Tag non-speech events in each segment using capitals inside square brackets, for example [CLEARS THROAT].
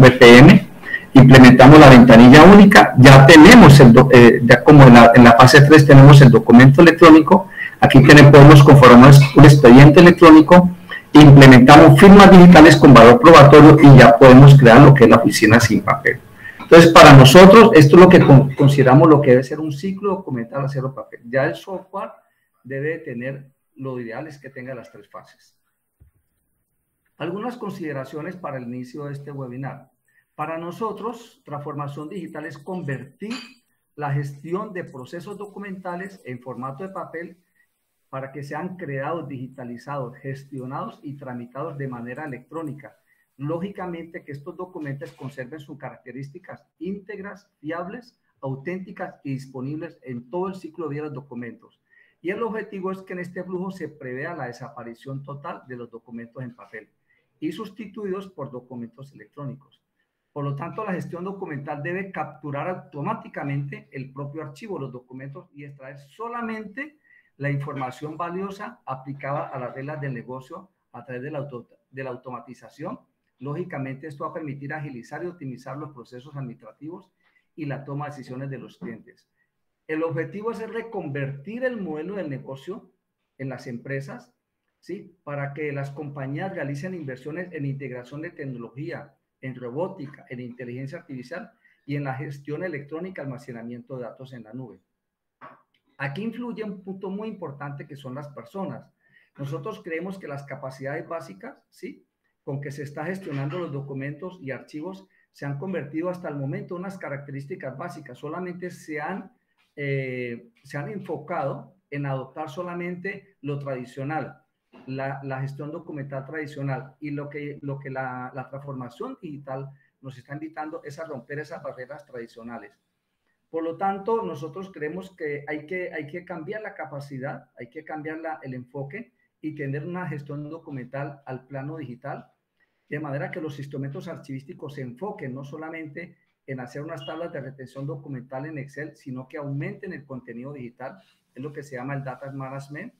VPN, implementamos la ventanilla única, ya tenemos, el, eh, ya como en la, fase 3 tenemos el documento electrónico, aquí tenemos, podemos conformar un expediente electrónico, implementamos firmas digitales con valor probatorio y ya podemos crear lo que es la oficina sin papel. Entonces, para nosotros, esto es lo que consideramos lo que debe ser un ciclo documental a cero papel. Ya el software debe tener, lo ideal es que tenga las tres fases. Algunas consideraciones para el inicio de este webinar. Para nosotros, transformación digital es convertir la gestión de procesos documentales en formato de papel para que sean creados, digitalizados, gestionados y tramitados de manera electrónica. Lógicamente que estos documentos conserven sus características íntegras, fiables, auténticas y disponibles en todo el ciclo de vida de los documentos. Y el objetivo es que en este flujo se prevea la desaparición total de los documentos en papel y sustituidos por documentos electrónicos. Por lo tanto, la gestión documental debe capturar automáticamente el propio archivo, los documentos y extraer solamente la información valiosa aplicada a las reglas del negocio a través de la, automatización. Lógicamente, esto va a permitir agilizar y optimizar los procesos administrativos y la toma de decisiones de los clientes. El objetivo es reconvertir el modelo del negocio en las empresas, ¿sí? Para que las compañías realicen inversiones en integración de tecnología, en robótica, en inteligencia artificial y en la gestión electrónica, almacenamiento de datos en la nube. Aquí influye un punto muy importante que son las personas. Nosotros creemos que las capacidades básicas, ¿sí? Con que se está gestionando los documentos y archivos se han convertido hasta el momento en unas características básicas. Solamente se han eh, se han enfocado en adoptar solamente lo tradicional, la, gestión documental tradicional y lo que, lo que la, transformación digital nos está invitando es a romper esas barreras tradicionales. Por lo tanto, nosotros creemos que hay que, hay que cambiar la capacidad, hay que cambiar el enfoque y tener una gestión documental al plano digital, de manera que los instrumentos archivísticos se enfoquen no solamente en hacer unas tablas de retención documental en Excel, sino que aumenten el contenido digital, es lo que se llama el data management.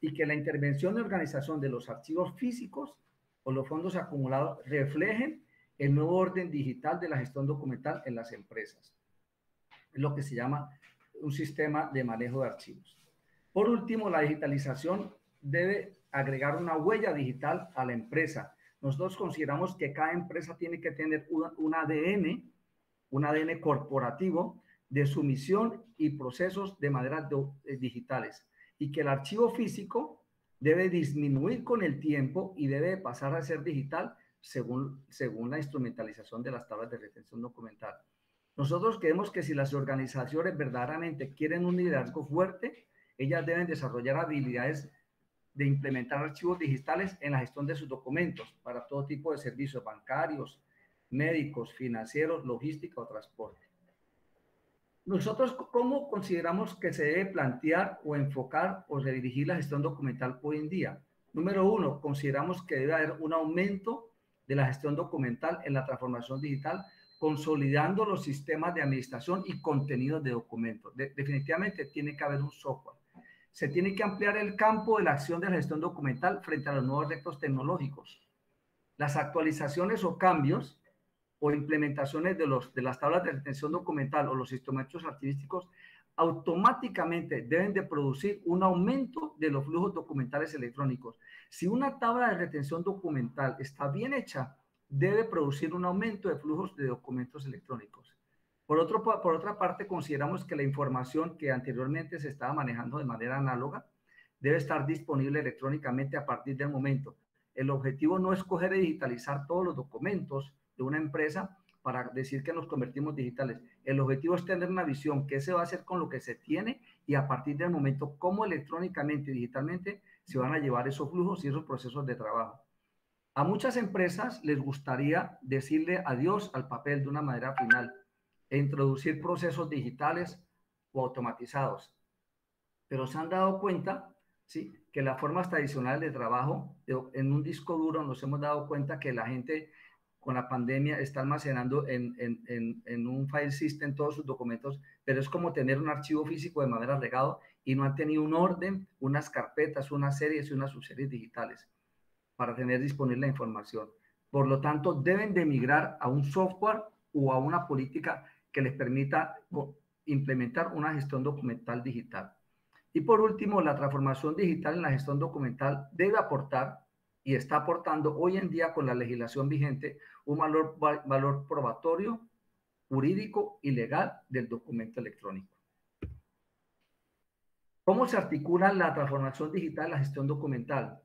Y que la intervención de organización de los archivos físicos o los fondos acumulados reflejen el nuevo orden digital de la gestión documental en las empresas. Es lo que se llama un sistema de manejo de archivos. Por último, la digitalización debe agregar una huella digital a la empresa nosotros consideramos que cada empresa tiene que tener un, ADN, un ADN corporativo de su misión y procesos de manera eh, digitales y que el archivo físico debe disminuir con el tiempo y debe pasar a ser digital según, según la instrumentalización de las tablas de retención documental. Nosotros creemos que si las organizaciones verdaderamente quieren un liderazgo fuerte, ellas deben desarrollar habilidades de implementar archivos digitales en la gestión de sus documentos para todo tipo de servicios bancarios, médicos, financieros, logística o transporte. Nosotros, ¿cómo consideramos que se debe plantear o enfocar o redirigir la gestión documental hoy en día? Número uno, consideramos que debe haber un aumento de la gestión documental en la transformación digital, consolidando los sistemas de administración y contenidos de documentos. definitivamente tiene que haber un software se tiene que ampliar el campo de la acción de la gestión documental frente a los nuevos retos tecnológicos. Las actualizaciones o cambios o implementaciones de, los, de las tablas de retención documental o los instrumentos artísticos automáticamente deben de producir un aumento de los flujos documentales electrónicos. Si una tabla de retención documental está bien hecha, debe producir un aumento de flujos de documentos electrónicos. Por, otro, por otra parte, consideramos que la información que anteriormente se estaba manejando de manera análoga debe estar disponible electrónicamente a partir del momento. El objetivo no es coger y digitalizar todos los documentos de una empresa para decir que nos convertimos digitales. El objetivo es tener una visión, qué se va a hacer con lo que se tiene y a partir del momento cómo electrónicamente y digitalmente se van a llevar esos flujos y esos procesos de trabajo. A muchas empresas les gustaría decirle adiós al papel de una manera final e introducir procesos digitales o automatizados. Pero se han dado cuenta, ¿sí? Que las formas tradicionales de trabajo, en un disco duro nos hemos dado cuenta que la gente con la pandemia está almacenando en, un file system todos sus documentos, pero es como tener un archivo físico de manera regado y no han tenido un orden, unas carpetas, unas series y unas subseries digitales para tener disponible la información. Por lo tanto, deben de migrar a un software o a una política que les permita implementar una gestión documental digital. Y por último, la transformación digital en la gestión documental debe aportar y está aportando hoy en día con la legislación vigente un valor, valor probatorio, jurídico y legal del documento electrónico. ¿Cómo se articula la transformación digital en la gestión documental?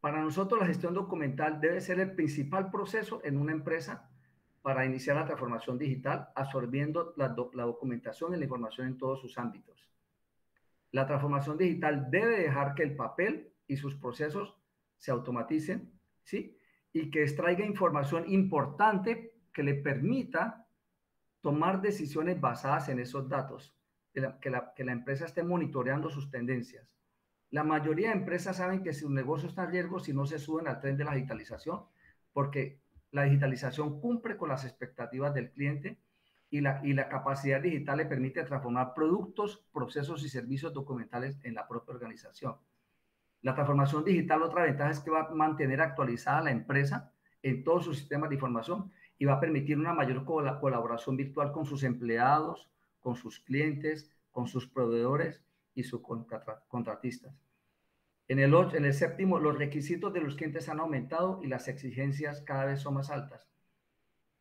Para nosotros la gestión documental debe ser el principal proceso en una empresa para iniciar la transformación digital, absorbiendo la, la documentación y la información en todos sus ámbitos. La transformación digital debe dejar que el papel y sus procesos se automaticen, ¿sí? Y que extraiga información importante que le permita tomar decisiones basadas en esos datos, que la, que la, empresa esté monitoreando sus tendencias. La mayoría de empresas saben que su negocio está en riesgo si no se suben al tren de la digitalización, porque la digitalización cumple con las expectativas del cliente y la, y la capacidad digital le permite transformar productos, procesos y servicios documentales en la propia organización. La transformación digital, otra ventaja es que va a mantener actualizada la empresa en todos sus sistemas de información y va a permitir una mayor colaboración virtual con sus empleados, con sus clientes, con sus proveedores y sus contratistas. En el, en el séptimo, los requisitos de los clientes han aumentado y las exigencias cada vez son más altas.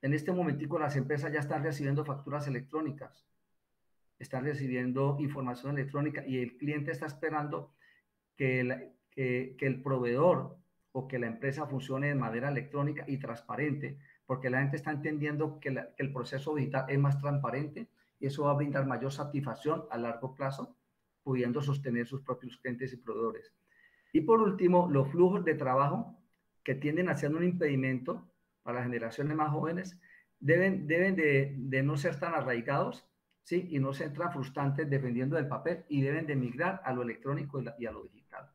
En este momentico las empresas ya están recibiendo facturas electrónicas, están recibiendo información electrónica y el cliente está esperando que, el proveedor o que la empresa funcione de manera electrónica y transparente, porque la gente está entendiendo que, el proceso digital es más transparente y eso va a brindar mayor satisfacción a largo plazo, pudiendo sostener sus propios clientes y proveedores. Y por último, los flujos de trabajo que tienden a ser un impedimento para las generaciones más jóvenes deben, deben de, de no ser tan arraigados ¿sí? Y no se entran frustrantes dependiendo del papel y deben de migrar a lo electrónico y, a lo digital.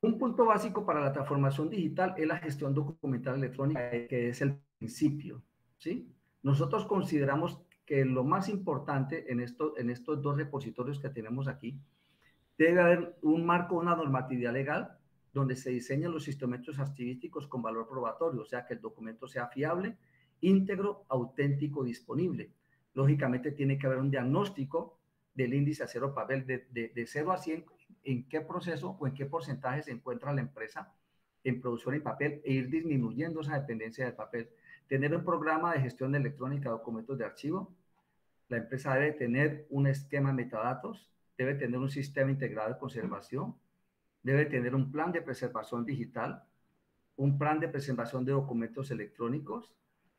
Un punto básico para la transformación digital es la gestión documental electrónica, que es el principio, ¿sí? Nosotros consideramos que lo más importante en, esto, en estos dos repositorios que tenemos aquí, debe haber un marco, una normatividad legal donde se diseñen los instrumentos archivísticos con valor probatorio, o sea, que el documento sea fiable íntegro, auténtico, disponible. Lógicamente tiene que haber un diagnóstico del índice a cero papel de, de, 0 a 100, en qué proceso o en qué porcentaje se encuentra la empresa en producción en papel e ir disminuyendo esa dependencia del papel. Tener un programa de gestión electrónica de documentos de archivo. La empresa debe tener un esquema de metadatos, debe tener un sistema integrado de conservación, debe tener un plan de preservación digital, un plan de preservación de documentos electrónicos,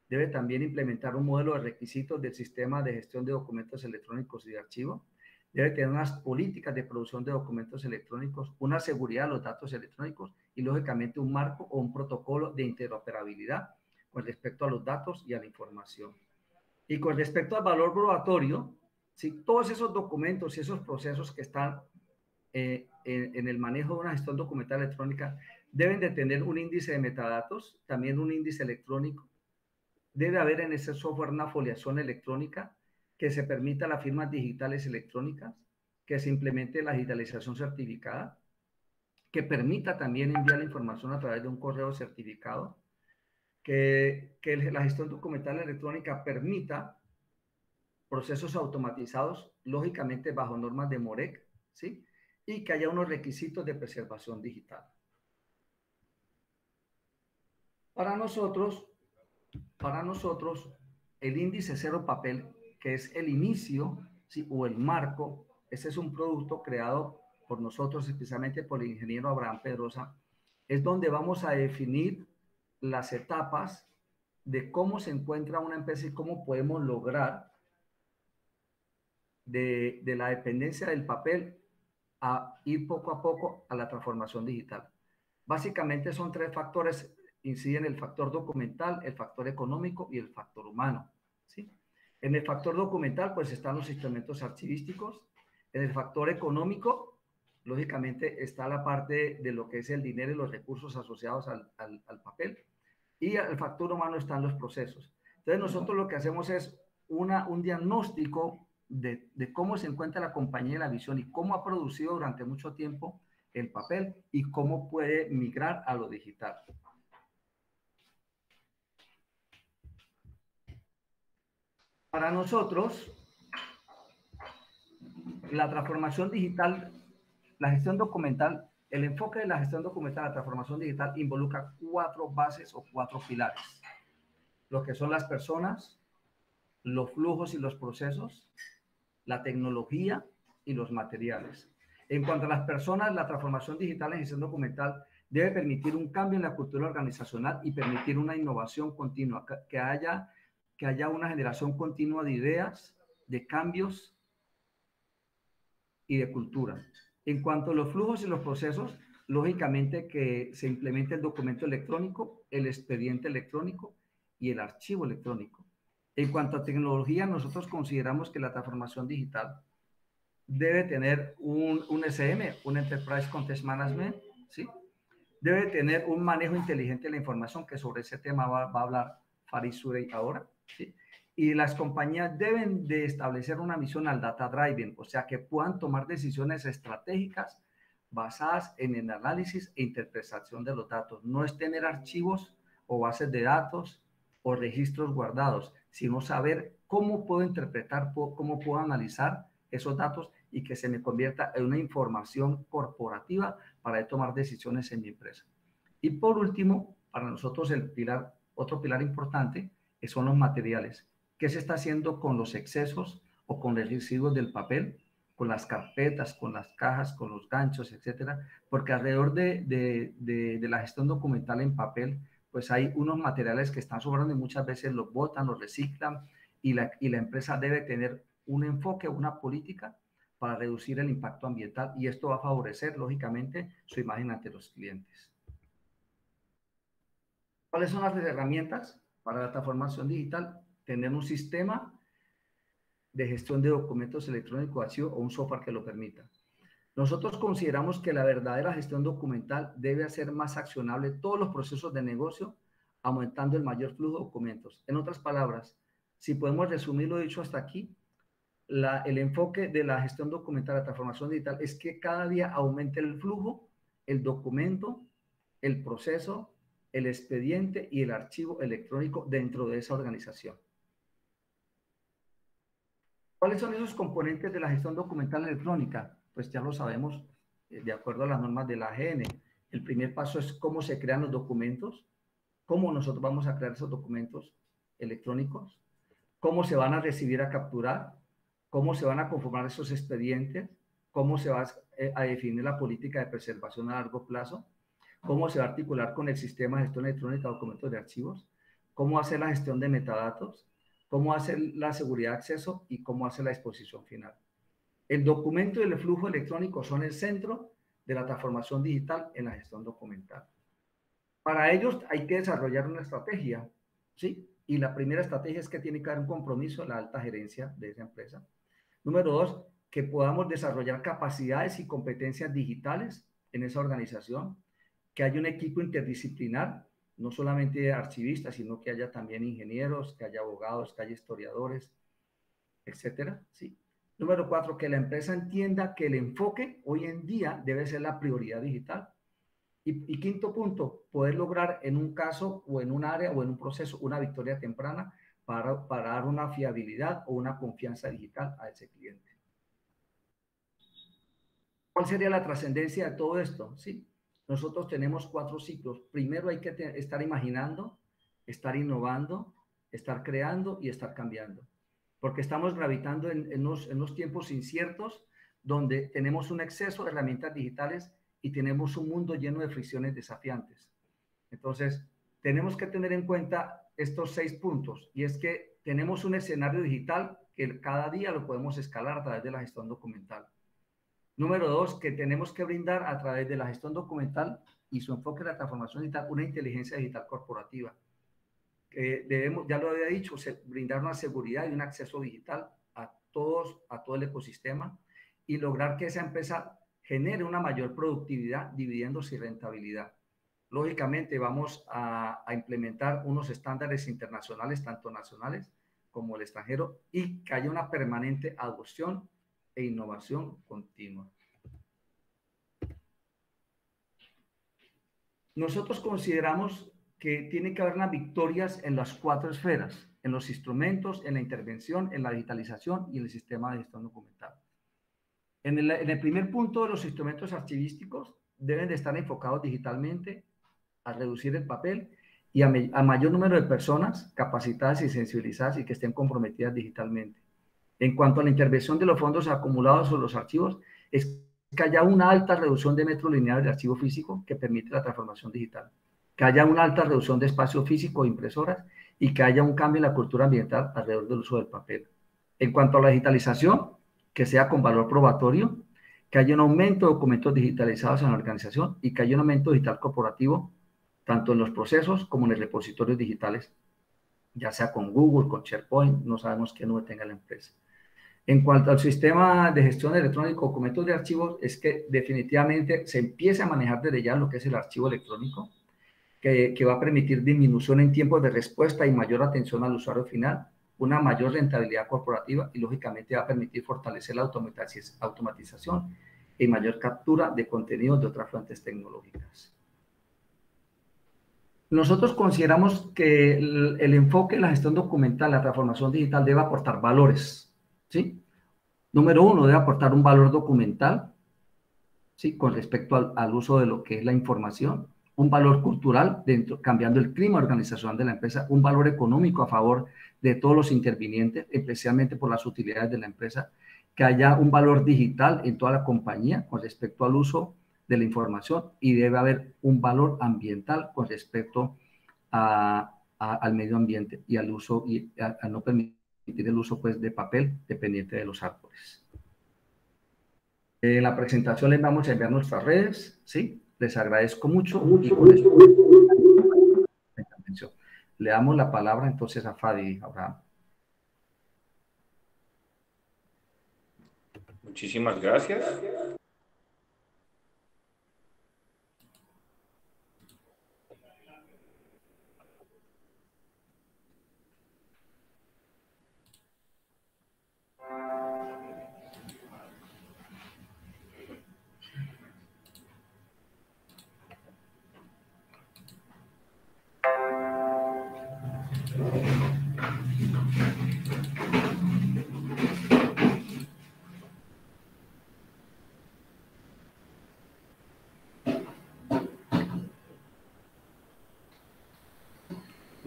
Debe también implementar un modelo de requisitos del sistema de gestión de documentos electrónicos y de archivo. Debe tener unas políticas de producción de documentos electrónicos, una seguridad de los datos electrónicos y, lógicamente, un marco o un protocolo de interoperabilidad con respecto a los datos y a la información. Y con respecto al valor probatorio, si todos esos documentos y esos procesos que están eh, en, en, el manejo de una gestión documental electrónica deben de tener un índice de metadatos, también un índice electrónico, Debe haber en ese software una foliación electrónica que se permita las firmas digitales electrónicas, que se implemente la digitalización certificada, que permita también enviar la información a través de un correo certificado, que, que la gestión documental electrónica permita procesos automatizados, lógicamente bajo normas de MOREC, ¿sí? Y que haya unos requisitos de preservación digital. Para nosotros, para nosotros, el índice cero papel, que es el inicio ¿sí? o el marco, ese es un producto creado por nosotros, especialmente por el ingeniero Abraham Pedrosa, es donde vamos a definir las etapas de cómo se encuentra una empresa y cómo podemos lograr de, de, la dependencia del papel a ir poco a poco a la transformación digital. Básicamente son tres factores inciden el factor documental, el factor económico y el factor humano. ¿sí? En el factor documental, pues están los instrumentos archivísticos. En el factor económico, lógicamente, está la parte de lo que es el dinero y los recursos asociados al, al, papel. Y el factor humano están los procesos. Entonces, nosotros lo que hacemos es una, un diagnóstico de, de, cómo se encuentra la compañía y la visión y cómo ha producido durante mucho tiempo el papel y cómo puede migrar a lo digital. Para nosotros, la transformación digital, la gestión documental, el enfoque de la gestión documental, la transformación digital involucra cuatro bases o cuatro pilares. Lo que son las personas, los flujos y los procesos, la tecnología y los materiales. En cuanto a las personas, la transformación digital en gestión documental debe permitir un cambio en la cultura organizacional y permitir una innovación continua, que haya que haya una generación continua de ideas, de cambios y de cultura. En cuanto a los flujos y los procesos, lógicamente que se implemente el documento electrónico, el expediente electrónico y el archivo electrónico. En cuanto a tecnología, nosotros consideramos que la transformación digital debe tener un, un SM, un Enterprise Context Management, ¿sí? Debe tener un manejo inteligente de la información, que sobre ese tema va, va a hablar Farid Surey ahora. Y las compañías deben de establecer una misión al data driving, o sea, que puedan tomar decisiones estratégicas basadas en el análisis e interpretación de los datos. No es tener archivos o bases de datos o registros guardados, sino saber cómo puedo interpretar, cómo puedo analizar esos datos y que se me convierta en una información corporativa para tomar decisiones en mi empresa. Y por último, para nosotros el pilar, otro pilar importante son los materiales. ¿Qué se está haciendo con los excesos o con los residuos del papel? con las carpetas, con las cajas, con los ganchos, etcétera, porque alrededor de, de, la gestión documental en papel, pues hay unos materiales que están sobrando y muchas veces los botan, los reciclan y la, y la empresa debe tener un enfoque, una política para reducir el impacto ambiental y esto va a favorecer, lógicamente, su imagen ante los clientes. ¿Cuáles son las herramientas? para la transformación digital, tener un sistema de gestión de documentos electrónicos vacío o un software que lo permita. Nosotros consideramos que la verdadera gestión documental debe hacer más accionable todos los procesos de negocio, aumentando el mayor flujo de documentos. En otras palabras, si podemos resumir lo dicho hasta aquí, el enfoque de la gestión documental, la transformación digital, es que cada día aumente el flujo, el documento, el proceso, el expediente y el archivo electrónico dentro de esa organización. ¿Cuáles son esos componentes de la gestión documental electrónica? Pues ya lo sabemos eh, de acuerdo a las normas de la AGN. El primer paso es cómo se crean los documentos, cómo nosotros vamos a crear esos documentos electrónicos, cómo se van a recibir a capturar, cómo se van a conformar esos expedientes, cómo se va a eh, definir la política de preservación a largo plazo, cómo se va a articular con el sistema de gestión electrónica de documentos de archivos, cómo hacer la gestión de metadatos, cómo hacer la seguridad de acceso y cómo hacer la exposición final. El documento y el flujo electrónico son el centro de la transformación digital en la gestión documental. Para ellos hay que desarrollar una estrategia, ¿sí? Y la primera estrategia es que tiene que haber un compromiso de la alta gerencia de esa empresa. Número dos, que podamos desarrollar capacidades y competencias digitales en esa organización que haya un equipo interdisciplinar, no solamente archivistas, sino que haya también ingenieros, que haya abogados, que haya historiadores, etcétera, ¿sí? Número cuatro, que la empresa entienda que el enfoque hoy en día debe ser la prioridad digital. Y, quinto punto, poder lograr en un caso o en un área o en un proceso una victoria temprana para, para dar una fiabilidad o una confianza digital a ese cliente. ¿Cuál sería la trascendencia de todo esto? Sí, nosotros tenemos cuatro ciclos. Primero hay que estar imaginando, estar innovando, estar creando y estar cambiando. Porque estamos gravitando en, en, los, tiempos inciertos donde tenemos un exceso de herramientas digitales y tenemos un mundo lleno de fricciones desafiantes. Entonces, tenemos que tener en cuenta estos seis puntos y es que tenemos un escenario digital que cada día lo podemos escalar a través de la gestión documental. Número dos, que tenemos que brindar a través de la gestión documental y su enfoque de la transformación digital una inteligencia digital corporativa. debemos, ya lo había dicho, brindar una seguridad y un acceso digital a todos, a todo el ecosistema y lograr que esa empresa genere una mayor productividad, dividendos y rentabilidad. Lógicamente vamos a, a implementar unos estándares internacionales, tanto nacionales como el extranjero, y que haya una permanente adopción e innovación continua. nosotros consideramos que tiene que haber unas victorias en las cuatro esferas, en los instrumentos, en la intervención, en la digitalización y en el sistema de gestión documental. En el, primer punto, los instrumentos archivísticos deben de estar enfocados digitalmente a reducir el papel y a, mayor número de personas capacitadas y sensibilizadas y que estén comprometidas digitalmente. En cuanto a la intervención de los fondos acumulados o los archivos, es que haya una alta reducción de metros lineales de archivo físico que permite la transformación digital, que haya una alta reducción de espacio físico de impresoras y que haya un cambio en la cultura ambiental alrededor del uso del papel. En cuanto a la digitalización, que sea con valor probatorio, que haya un aumento de documentos digitalizados en la organización y que haya un aumento digital corporativo, tanto en los procesos como en los repositorios digitales, ya sea con Google, con SharePoint, no sabemos qué nube tenga la empresa. En cuanto al sistema de gestión electrónico de documentos de archivos, es que definitivamente se empieza a manejar desde ya lo que es el archivo electrónico, que, va a permitir disminución en tiempos de respuesta y mayor atención al usuario final, una mayor rentabilidad corporativa y lógicamente va a permitir fortalecer la automatización y mayor captura de contenidos de otras fuentes tecnológicas. Nosotros consideramos que el, el, enfoque en la gestión documental, la transformación digital debe aportar valores, ¿sí? Número uno, debe aportar un valor documental, ¿sí? Con respecto al, uso de lo que es la información un valor cultural dentro, cambiando el clima organizacional de la empresa, un valor económico a favor de todos los intervinientes, especialmente por las utilidades de la empresa, que haya un valor digital en toda la compañía con respecto al uso de la información y debe haber un valor ambiental con respecto al medio ambiente y al uso y a, a, no permitir el uso pues de papel dependiente de los árboles. En la presentación les vamos a enviar nuestras redes, ¿sí? Les agradezco mucho y con esto le damos la palabra entonces a Fadi Abraham. Muchísimas gracias.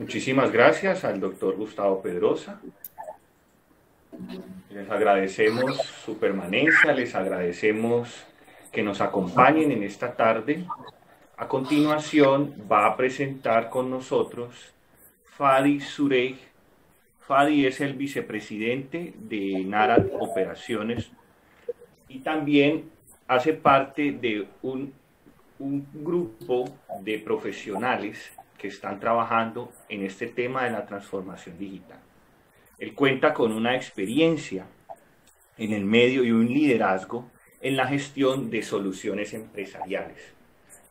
Muchísimas gracias al doctor Gustavo Pedrosa. Les agradecemos su permanencia, les agradecemos que nos acompañen en esta tarde. A continuación va a presentar con nosotros Fadi Surey. Fadi es el vicepresidente de NARAT Operaciones y también hace parte de un, un grupo de profesionales que están trabajando en este tema de la transformación digital. Él cuenta con una experiencia en el medio y un liderazgo en la gestión de soluciones empresariales.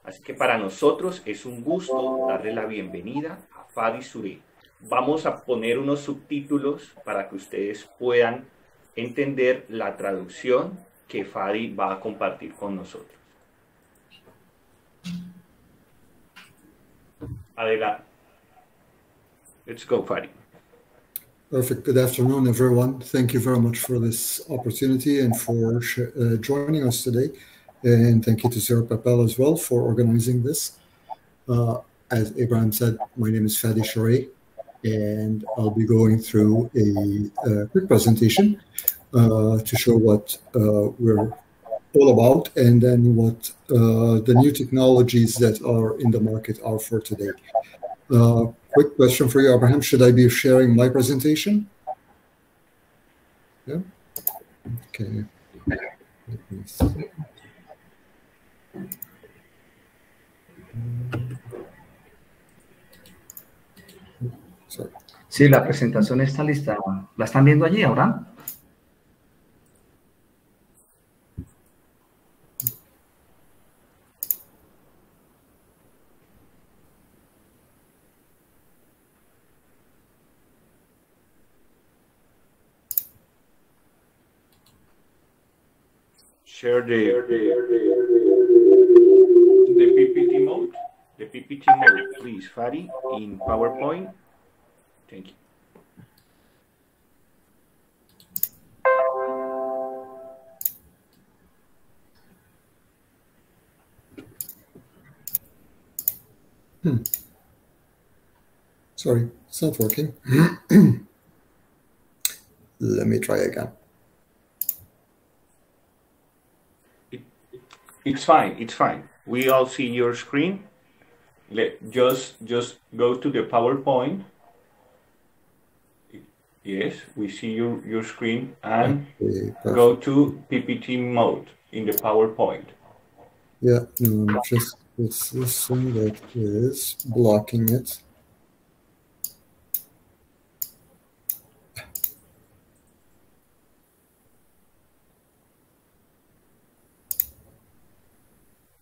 Así que para nosotros es un gusto darle la bienvenida a Fadi Suri. Vamos a poner unos subtítulos para que ustedes puedan entender la traducción que Fadi va a compartir con nosotros. Let's go, Fadi. Perfect. Good afternoon, everyone. Thank you very much for this opportunity and for uh, joining us today. And thank you to Sarah Papel as well for organizing this. Uh, as Abraham said, my name is Fadi Sharei, and I'll be going through a, a quick presentation uh, to show what uh, we're all about and then what uh, the new technologies that are in the market are for today. Uh, quick question for you, Abraham. Should I be sharing my presentation? Yeah. Okay. Let me see. Sí, la presentación está lista. ¿La están viendo allí ahora? Share the, the PPT mode, the PPT mode, please, Fadi, in PowerPoint. Thank you. Hmm. Sorry, it's not working. [CLEARS THROAT] Let me try again. It's fine. It's fine. We all see your screen. Let just just go to the PowerPoint. Yes, we see your, your screen and Okay, go to PPT mode in the PowerPoint. Yeah, no, just it's this thing that is blocking it.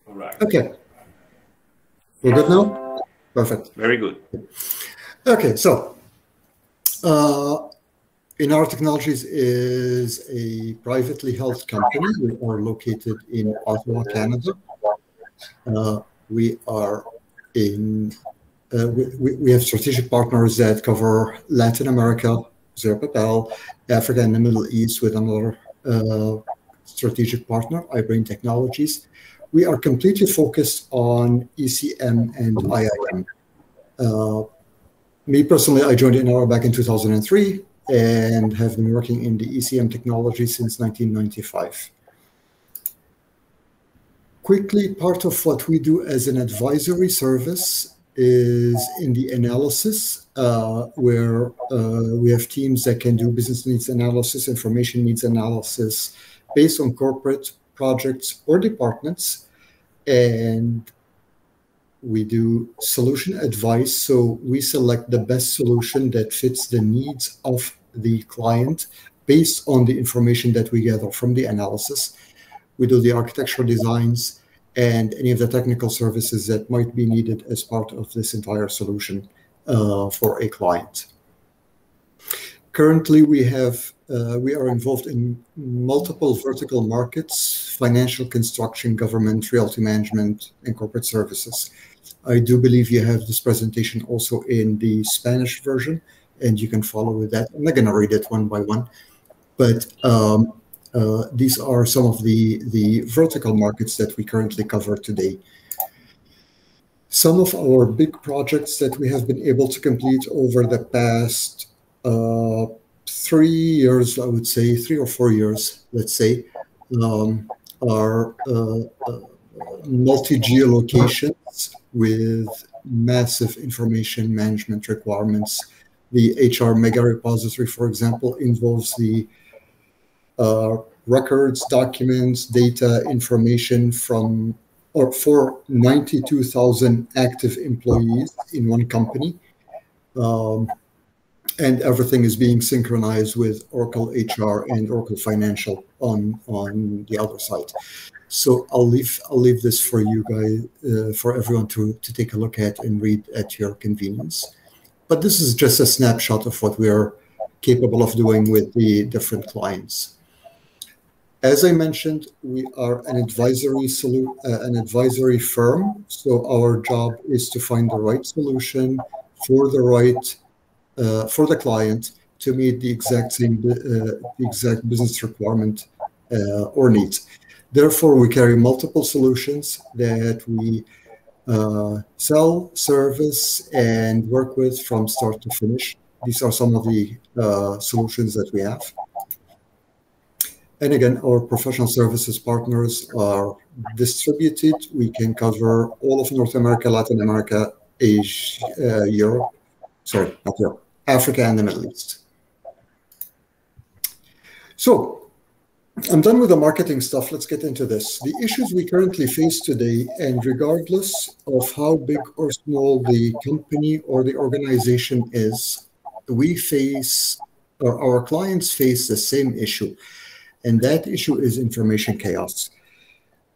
All right. Okay. We're good now? Perfect. Very good. Okay, so uh, Our Technologies is a privately held company. We are located in Ottawa, Canada. Uh, we are in, uh, we, we- have strategic partners that cover Latin America, Zero Papel, Africa, and the Middle East with another uh, strategic partner, iBrain Technologies. We are completely focused on ECM and IIM. Uh, me personally, I joined Inara back in 2003 and have been working in the ECM technology since 1995. Quickly, part of what we do as an advisory service is in the analysis, uh, where uh, we have teams that can do business needs analysis, information needs analysis based on corporate projects or departments. And we do solution advice. So we select the best solution that fits the needs of the client based on the information that we gather from the analysis. We do the architectural designs and any of the technical services that might be needed as part of this entire solution uh, for a client. Currently, we have uh, we are involved in multiple vertical markets: financial, construction, government, realty management, and corporate services. I do believe you have this presentation also in the Spanish version, and you can follow with that. I'm not going to read it one by one, but um, uh, these are some of the, the vertical markets that we currently cover today. Some of our big projects that we have been able to complete over the past uh, three years, I would say, three or four years, let's say, um, are uh, uh, multi-geolocations with massive information management requirements. The HR mega repository, for example, involves the uh, records, documents, data, information from or for 92,000 active employees in one company. Um, and everything is being synchronized with Oracle HR and Oracle Financial on, on the other side. So I'll leave I'll leave this for you guys uh, for everyone to to take a look at and read at your convenience. But this is just a snapshot of what we are capable of doing with the different clients. As I mentioned, we are an advisory solu- uh, an advisory firm. So our job is to find the right solution for the right for the client to meet the exact same uh, exact business requirement uh, or needs. Therefore, we carry multiple solutions that we uh, sell, service, and work with from start to finish. These are some of the uh, solutions that we have. And again, our professional services partners are distributed. We can cover all of North America, Latin America, Asia, uh, Europe, sorry, not Europe, Africa, and the Middle East. So I'm done with the marketing stuff. Let's get into this. The issues we currently face today, and regardless of how big or small the company or the organization is, we face, or our clients face the same issue. And that issue is information chaos.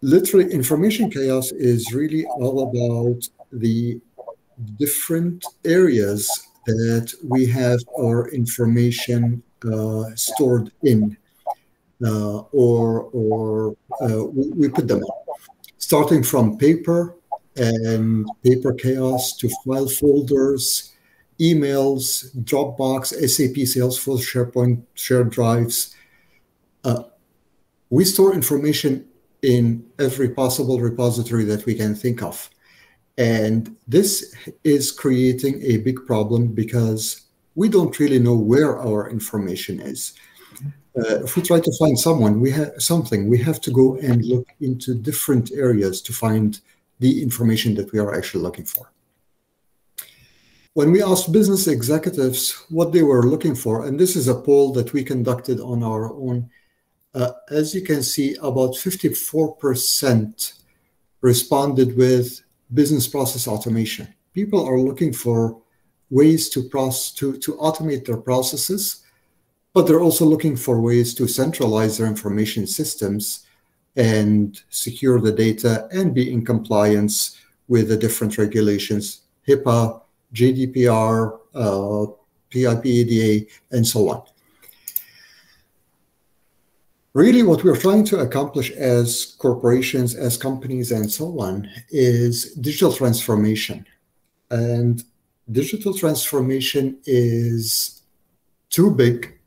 Literally, information chaos is really all about the different areas that we have our information uh, stored in uh, or or uh, we, we, put them in, starting from paper and paper chaos to file folders, emails, Dropbox, SAP, Salesforce, SharePoint, shared drives. Uh, we store information in every possible repository that we can think of. And this is creating a big problem because we don't really know where our information is. Uh, if we try to find someone, we have something, we have to go and look into different areas to find the information that we are actually looking for. When we asked business executives what they were looking for, and this is a poll that we conducted on our own, uh, as you can see, about 54% responded with business process automation. People are looking for ways to, process, to, to automate their processes, but they're also looking for ways to centralize their information systems and secure the data and be in compliance with the different regulations, HIPAA, GDPR, uh, PIPEDA, and so on. Really, what we're trying to accomplish as corporations, as companies, and so on is digital transformation. And digital transformation is too big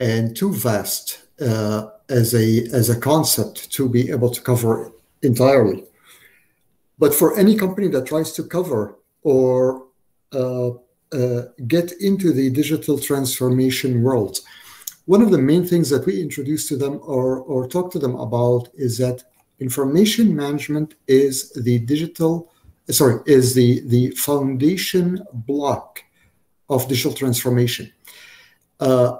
and too vast uh, as a as a concept to be able to cover entirely. But for any company that tries to cover or uh, uh, get into the digital transformation world, one of the main things that we introduce to them or, or talk to them about is that information management is the digital, sorry, is the, the foundation block of digital transformation. Uh,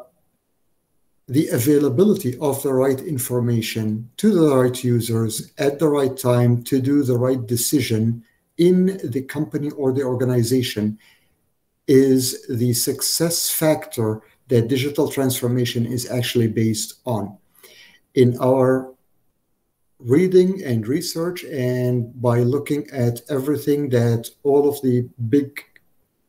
the availability of the right information to the right users at the right time to do the right decision in the company or the organization is the success factor that digital transformation is actually based on. In our reading and research, and by looking at everything that all of the big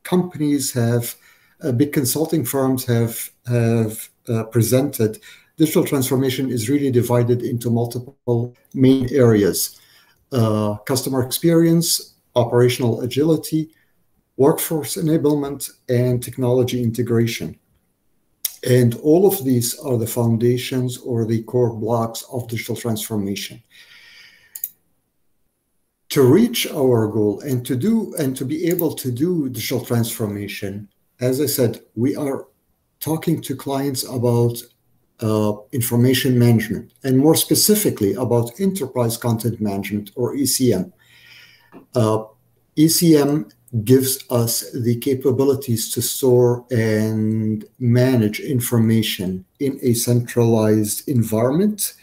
companies have, uh, big consulting firms have have uh, presented, digital transformation is really divided into multiple main areas uh, customer experience, operational agility, workforce enablement, and technology integration. And all of these are the foundations or the core blocks of digital transformation. To reach our goal and to do and to be able to do digital transformation, as I said, we are talking to clients about uh, information management and more specifically about enterprise content management or ECM. Uh, ECM gives us the capabilities to store and manage information in a centralized environment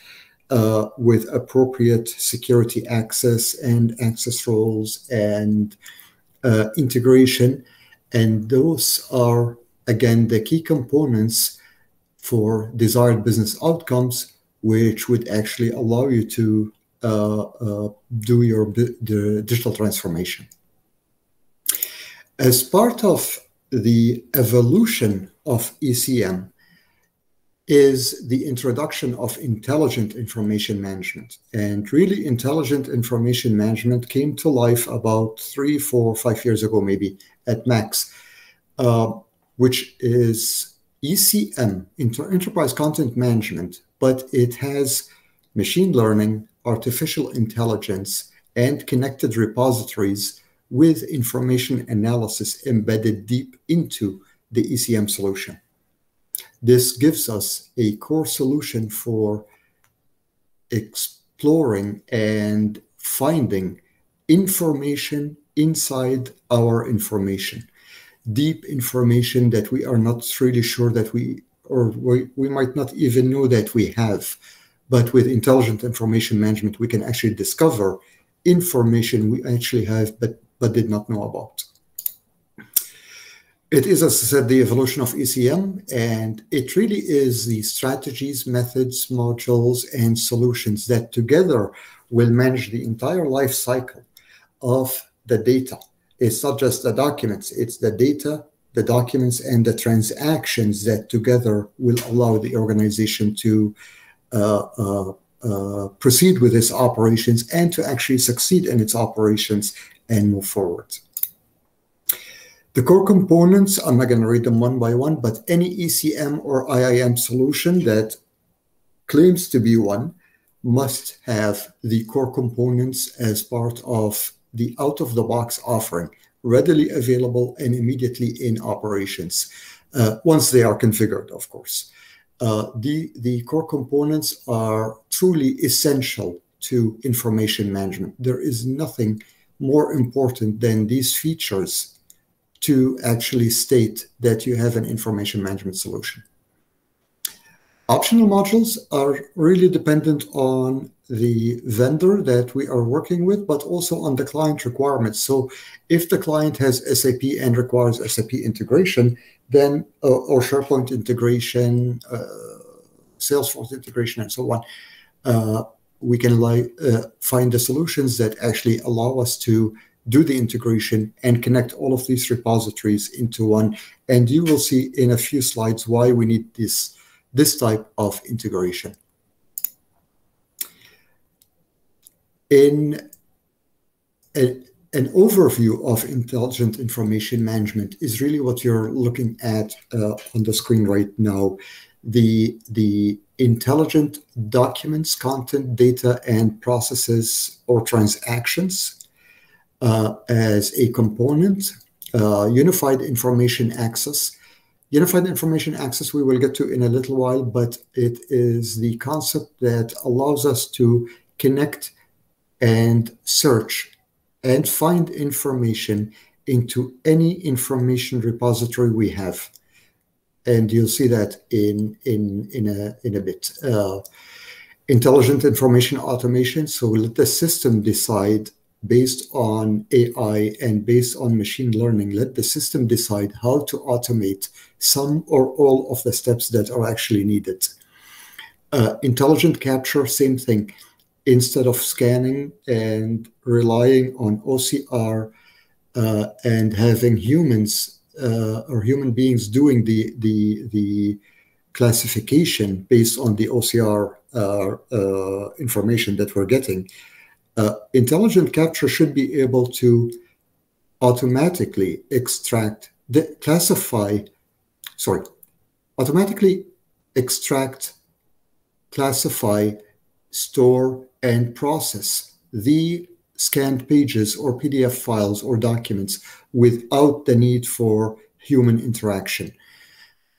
uh, with appropriate security access and access roles and uh, integration. And those are again, the key components for desired business outcomes, which would actually allow you to uh, uh, do your the digital transformation. As part of the evolution of ECM is the introduction of intelligent information management. And really, intelligent information management came to life about three, four, five years ago, maybe at Max. Uh, which is ECM, Inter Enterprise Content Management, but it has machine learning, artificial intelligence, and connected repositories with information analysis embedded deep into the ECM solution. This gives us a core solution for exploring and finding information inside our information deep information that we are not really sure that we or we, we might not even know that we have but with intelligent information management we can actually discover information we actually have but but did not know about. It is as i said the evolution of ecm and it really is the strategies methods modules and solutions that together will manage the entire life cycle of the data. It's not just the documents, it's the data, the documents, and the transactions that together will allow the organization to uh, uh, uh, proceed with its operations and to actually succeed in its operations and move forward. The core components, I'm not going to read them one by one, but any ECM or IIM solution that claims to be one must have the core components as part of the out-of-the-box offering, readily available and immediately in operations, uh, once they are configured, of course. Uh, the, the core components are truly essential to information management. There is nothing more important than these features to actually state that you have an information management solution. Optional modules are really dependent on the vendor that we are working with, but also on the client requirements. So if the client has SAP and requires SAP integration, then uh, or SharePoint integration, uh, Salesforce integration, and so on, uh, we can uh, find the solutions that actually allow us to do the integration and connect all of these repositories into one. And you will see in a few slides why we need this this type of integration. In a, an overview of intelligent information management is really what you're looking at uh, on the screen right now. The, the intelligent documents, content, data, and processes or transactions uh, as a component, uh, unified information access, Unified information access we will get to in a little while, but it is the concept that allows us to connect and search and find information into any information repository we have. And you'll see that in, in, in, a, in a bit. Uh, intelligent information automation, so let the system decide based on AI and based on machine learning, let the system decide how to automate some or all of the steps that are actually needed. Uh, intelligent capture, same thing. Instead of scanning and relying on OCR uh, and having humans uh, or human beings doing the, the, the classification based on the OCR uh, uh, information that we're getting, uh, intelligent capture should be able to automatically extract, the, classify, sorry, automatically extract, classify, store, and process the scanned pages or PDF files or documents without the need for human interaction.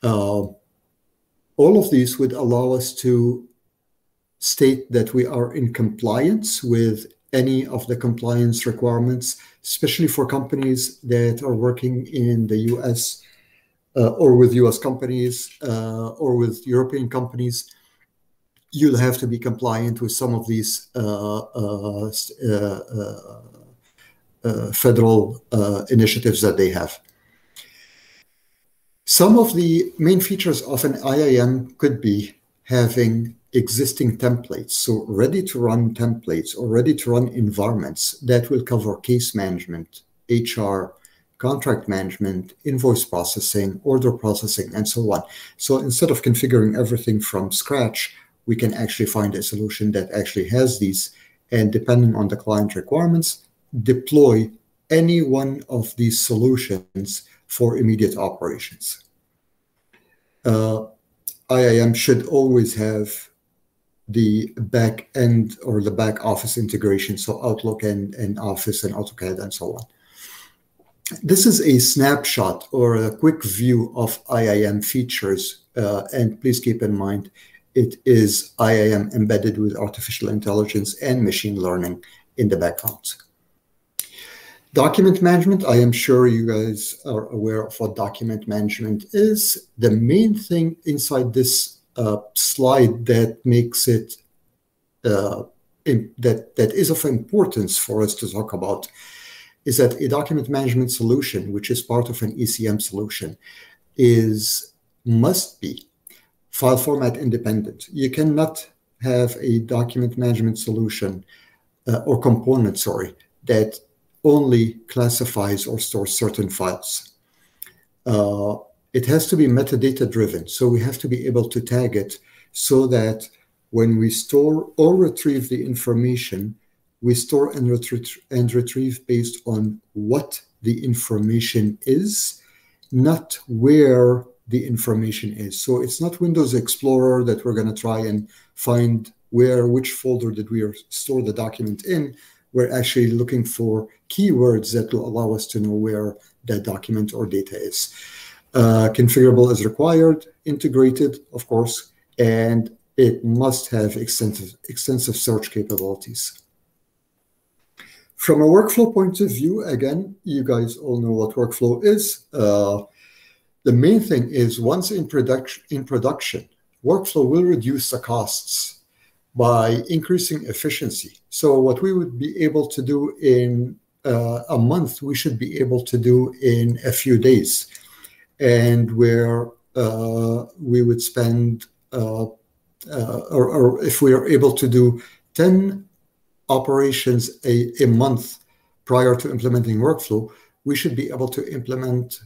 Uh, all of these would allow us to state that we are in compliance with any of the compliance requirements, especially for companies that are working in the US uh, or with US companies uh, or with European companies. You'll have to be compliant with some of these uh, uh, uh, federal initiatives that they have. Some of the main features of an IIM could be having existing templates, so ready to run templates or ready to run environments that will cover case management, HR, contract management, invoice processing, order processing, and so on. So instead of configuring everything from scratch, we can actually find a solution that actually has these, and depending on the client requirements, deploy any one of these solutions for immediate operations. Uh, IIM should always have the back end or the back office integration, so Outlook and, and Office and AutoCAD and so on. This is a snapshot or a quick view of IIM features. Uh, and please keep in mind, it is IAM embedded with artificial intelligence and machine learning in the background. Document management, I am sure you guys are aware of what document management is. The main thing inside this uh, slide that makes it uh, in, that that is of importance for us to talk about is that a document management solution, which is part of an ECM solution, is must be file format independent. You cannot have a document management solution uh, or component, sorry, that only classifies or stores certain files. Uh, it has to be metadata driven. So we have to be able to tag it so that when we store or retrieve the information, we store and, retrie and retrieve based on what the information is, not where the information is. So it's not Windows Explorer that we're going to try and find where, which folder did we store the document in. We're actually looking for keywords that will allow us to know where that document or data is. Uh, configurable as required, integrated, of course, and it must have extensive, extensive search capabilities. From a workflow point of view, again, you guys all know what workflow is. Uh, the main thing is once in production, in production, workflow will reduce the costs by increasing efficiency. So what we would be able to do in uh, a month, we should be able to do in a few days. And where uh, we would spend, uh, uh or, or, if we are able to do 10 operations a, a month prior to implementing workflow, we should be able to implement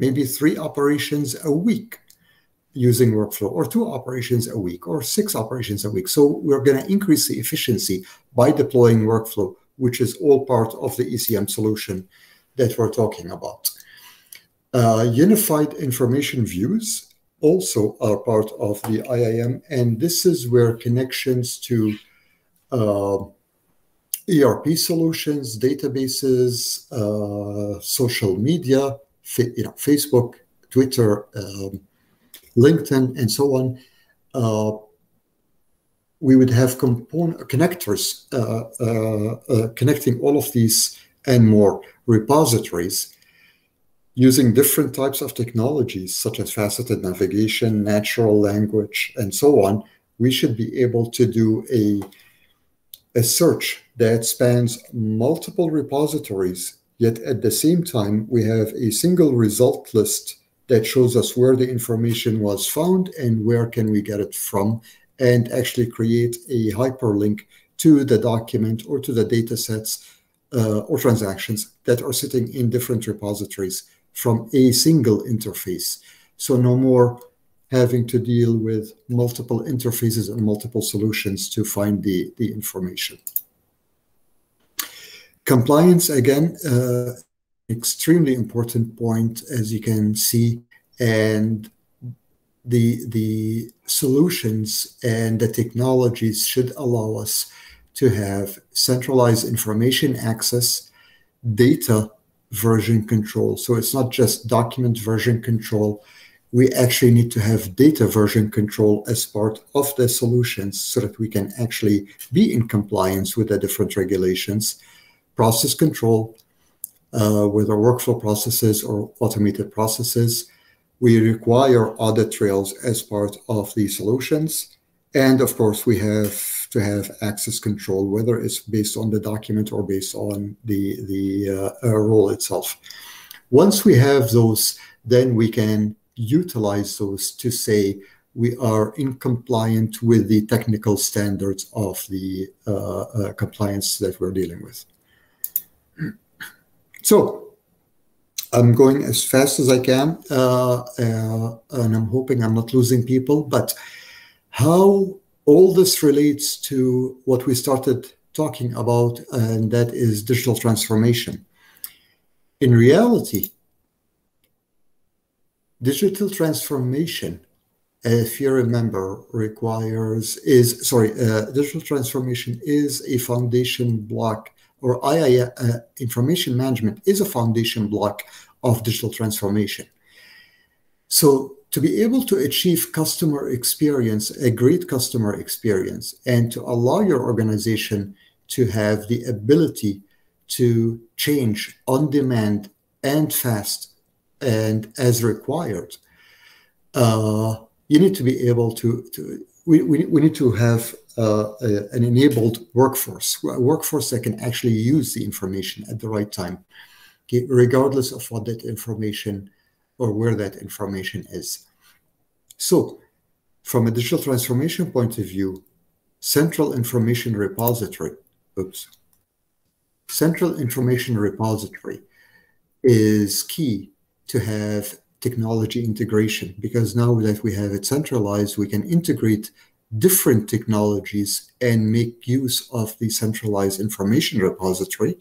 maybe three operations a week using workflow or two operations a week or six operations a week. So we're going to increase the efficiency by deploying workflow, which is all part of the ECM solution that we're talking about. Uh, unified information views also are part of the IAM, and this is where connections to uh, ERP solutions, databases, uh, social media, you know, Facebook, Twitter, um, LinkedIn, and so on. Uh, we would have connectors uh, uh, uh, connecting all of these and more repositories using different types of technologies such as faceted navigation, natural language, and so on. We should be able to do a a search that spans multiple repositories, yet at the same time, we have a single result list that shows us where the information was found and where can we get it from, and actually create a hyperlink to the document or to the data sets uh, or transactions that are sitting in different repositories from a single interface. So no more having to deal with multiple interfaces and multiple solutions to find the, the information. Compliance, again, uh, extremely important point, as you can see, and the, the solutions and the technologies should allow us to have centralized information access, data version control. So it's not just document version control, we actually need to have data version control as part of the solutions so that we can actually be in compliance with the different regulations. Process control, uh, whether workflow processes or automated processes. We require audit trails as part of the solutions. And of course, we have to have access control, whether it's based on the document or based on the, the uh, uh, role itself. Once we have those, then we can utilize those to say we are in compliant with the technical standards of the uh, uh, compliance that we're dealing with. So I'm going as fast as I can, uh, uh, and I'm hoping I'm not losing people, but how all this relates to what we started talking about, and that is digital transformation. In reality, digital transformation if you remember requires is sorry uh, digital transformation is a foundation block or II, uh, information management is a foundation block of digital transformation. So to be able to achieve customer experience a great customer experience and to allow your organization to have the ability to change on demand and fast and as required, uh, you need to be able to, to we, we, we need to have uh, an enabled workforce, a workforce that can actually use the information at the right time, regardless of what that information or where that information is. So, from a digital transformation point of view, central information repository, oops, central information repository is key to have technology integration because now that we have it centralized, we can integrate different technologies and make use of the centralized information repository.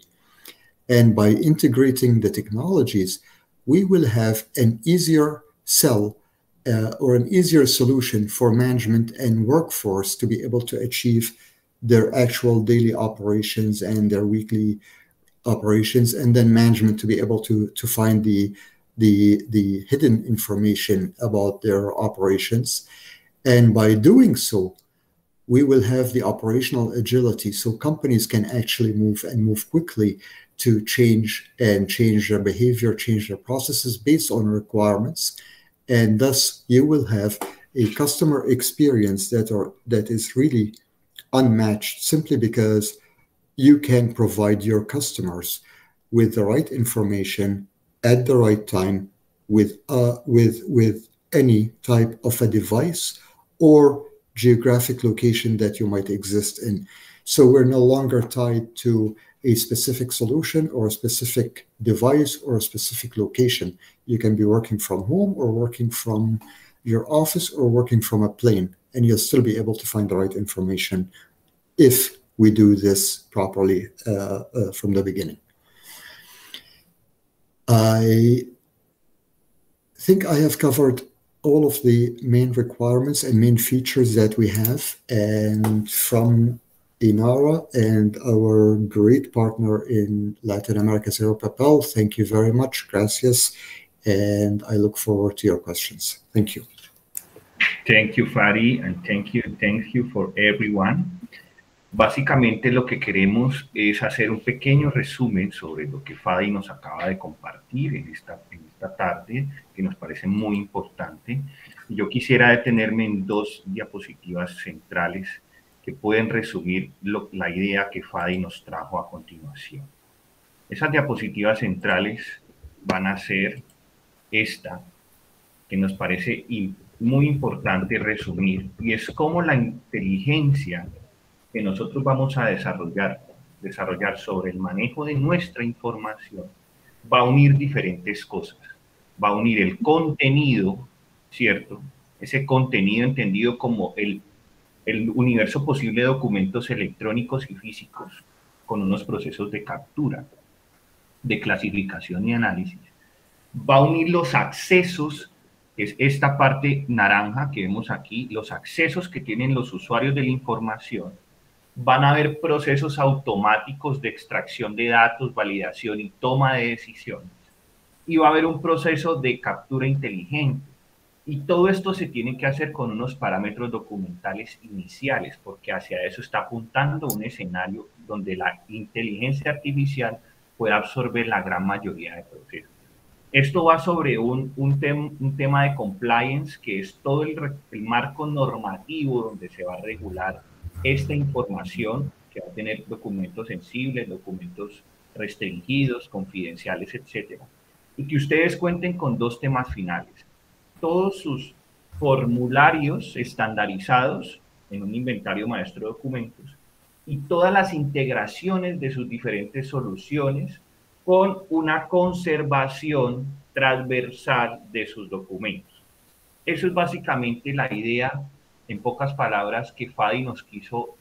And by integrating the technologies, we will have an easier sell uh, or an easier solution for management and workforce to be able to achieve their actual daily operations and their weekly operations, and then management to be able to to find the the the hidden information about their operations. And by doing so, we will have the operational agility so companies can actually move and move quickly to change and change their behavior, change their processes based on requirements. And thus you will have a customer experience that are that is really unmatched simply because you can provide your customers with the right information at the right time with uh, with with any type of a device or geographic location that you might exist in. So we're no longer tied to a specific solution or a specific device or a specific location. You can be working from home or working from your office or working from a plane, and you'll still be able to find the right information if we do this properly uh, uh, from the beginning. I think I have covered all of the main requirements and main features that we have. And from Inara and our great partner in Latin America, Zero Papel, thank you very much. Gracias. And I look forward to your questions. Thank you. Thank you, Fari, and thank you, thank you for everyone. Básicamente lo que queremos es hacer un pequeño resumen sobre lo que Fadi nos acaba de compartir en esta, en esta tarde, que nos parece muy importante. Yo quisiera detenerme en dos diapositivas centrales que pueden resumir la idea que Fadi nos trajo a continuación. Esas diapositivas centrales van a ser esta, que nos parece muy importante resumir, y es cómo la inteligencia que nosotros vamos a desarrollar, desarrollar sobre el manejo de nuestra información va a unir diferentes cosas. Va a unir el contenido, ¿cierto? Ese contenido entendido como el, el universo posible de documentos electrónicos y físicos con unos procesos de captura, de clasificación y análisis. Va a unir los accesos es esta parte naranja que vemos aquí, los accesos que tienen los usuarios de la información van a haber procesos automáticos de extracción de datos, validación y toma de decisiones. Y va a haber un proceso de captura inteligente. Y todo esto se tiene que hacer con unos parámetros documentales iniciales, porque hacia eso está apuntando un escenario donde la inteligencia artificial puede absorber la gran mayoría de procesos. Esto va sobre un, un, un tema de compliance, que es todo el, el marco normativo donde se va a regular esta información que va a tener documentos sensibles, documentos restringidos, confidenciales, etcétera, y que ustedes cuenten con dos temas finales. Todos sus formularios estandarizados en un inventario maestro de documentos y todas las integraciones de sus diferentes soluciones con una conservación transversal de sus documentos. Eso es básicamente la idea en pocas palabras que Fadi nos quiso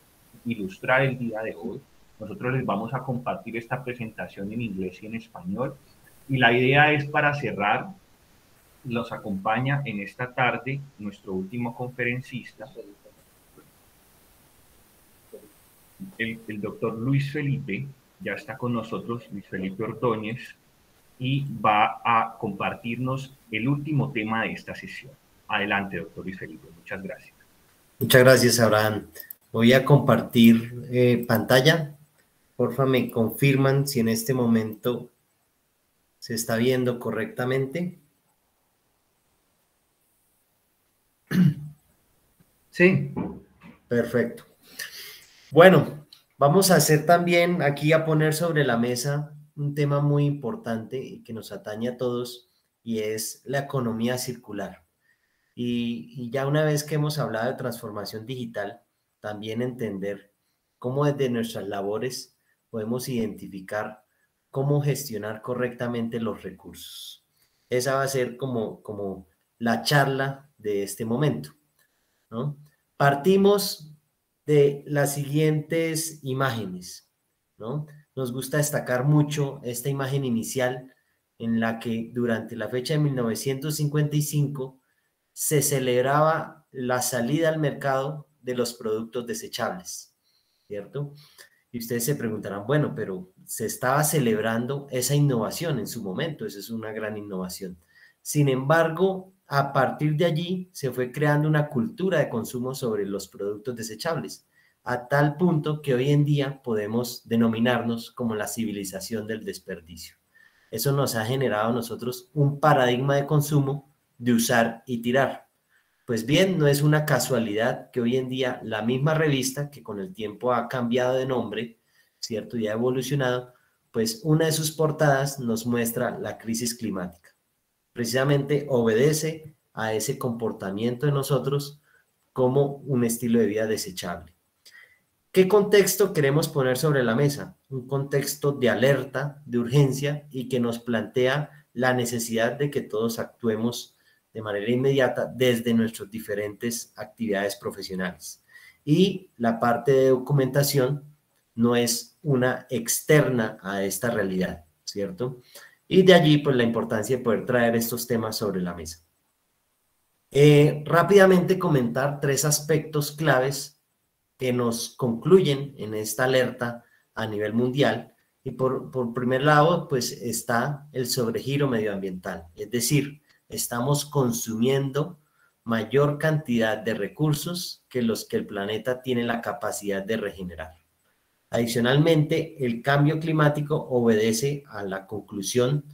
ilustrar el día de hoy. Nosotros les vamos a compartir esta presentación en inglés y en español. Y la idea es para cerrar, los acompaña en esta tarde nuestro último conferencista, el, el doctor Luis Felipe, ya está con nosotros, Luis Felipe Ordóñez, y va a compartirnos el último tema de esta sesión. Adelante, doctor Luis Felipe. Muchas gracias. Muchas gracias, Abraham. Voy a compartir eh, pantalla. Porfa, me confirman si en este momento se está viendo correctamente. [CLEARS THROAT] Sí. Perfecto. Bueno, vamos a hacer también aquí a poner sobre la mesa un tema muy importante y que nos atañe a todos y es la economía circular. Y, ya una vez que hemos hablado de transformación digital, también entender cómo desde nuestras labores podemos identificar cómo gestionar correctamente los recursos. Esa va a ser como, como la charla de este momento, ¿no? Partimos de las siguientes imágenes, ¿no? Nos gusta destacar mucho esta imagen inicial en la que durante la fecha de 1955 se celebraba la salida al mercado de los productos desechables, ¿cierto? Y ustedes se preguntarán, bueno, pero se estaba celebrando esa innovación en su momento, esa es una gran innovación. Sin embargo, a partir de allí se fue creando una cultura de consumo sobre los productos desechables, a tal punto que hoy en día podemos denominarnos como la civilización del desperdicio. Eso nos ha generado a nosotros un paradigma de consumo de usar y tirar. Pues bien, no es una casualidad que hoy en día la misma revista, que con el tiempo ha cambiado de nombre, ¿cierto? Y ha evolucionado, pues una de sus portadas nos muestra la crisis climática. Precisamente obedece a ese comportamiento de nosotros como un estilo de vida desechable. ¿Qué contexto queremos poner sobre la mesa? Un contexto de alerta, de urgencia y que nos plantea la necesidad de que todos actuemos de manera inmediata desde nuestras diferentes actividades profesionales. Y la parte de documentación no es una externa a esta realidad, ¿cierto? Y de allí, pues, la importancia de poder traer estos temas sobre la mesa. Eh, rápidamente comentar tres aspectos claves que nos concluyen en esta alerta a nivel mundial. Y por, por primer lado, pues está el sobregiro medioambiental, es decir, estamos consumiendo mayor cantidad de recursos que los que el planeta tiene la capacidad de regenerar. Adicionalmente, el cambio climático obedece a la conclusión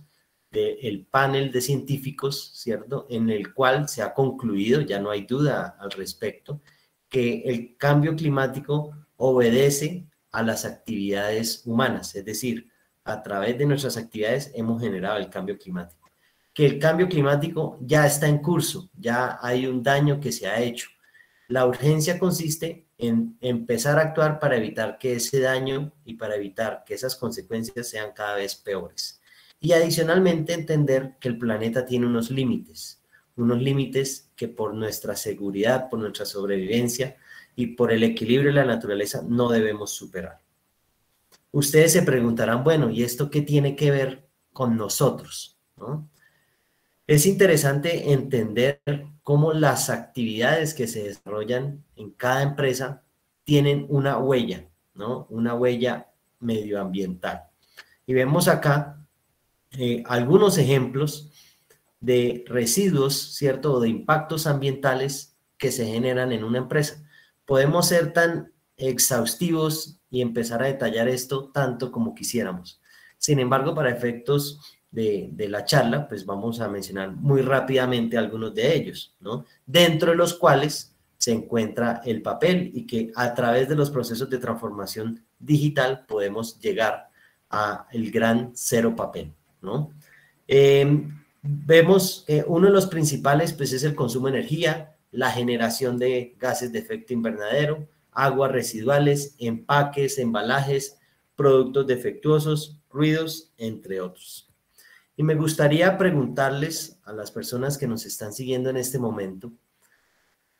del panel de científicos, ¿cierto? En el cual se ha concluido, ya no hay duda al respecto, que el cambio climático obedece a las actividades humanas, es decir, a través de nuestras actividades hemos generado el cambio climático. Que el cambio climático ya está en curso, ya hay un daño que se ha hecho. La urgencia consiste en empezar a actuar para evitar que ese daño y para evitar que esas consecuencias sean cada vez peores. Y adicionalmente entender que el planeta tiene unos límites unos límites que por nuestra seguridad, por nuestra sobrevivencia y por el equilibrio de la naturaleza no debemos superar. Ustedes se preguntarán, bueno, ¿y esto qué tiene que ver con nosotros? Es interesante entender cómo las actividades que se desarrollan en cada empresa tienen una huella, ¿no? Una huella medioambiental. Y vemos acá eh, algunos ejemplos de residuos, ¿cierto? O de impactos ambientales que se generan en una empresa. Podemos ser tan exhaustivos y empezar a detallar esto tanto como quisiéramos. Sin embargo, para efectos de, la charla, pues vamos a mencionar muy rápidamente algunos de ellos, ¿no? Dentro de los cuales se encuentra el papel y que a través de los procesos de transformación digital podemos llegar a el gran cero papel, ¿no? Eh, Vemos que uno de los principales pues, es el consumo de energía, la generación de gases de efecto invernadero, aguas residuales, empaques, embalajes, productos defectuosos, ruidos, entre otros. Y me gustaría preguntarles a las personas que nos están siguiendo en este momento,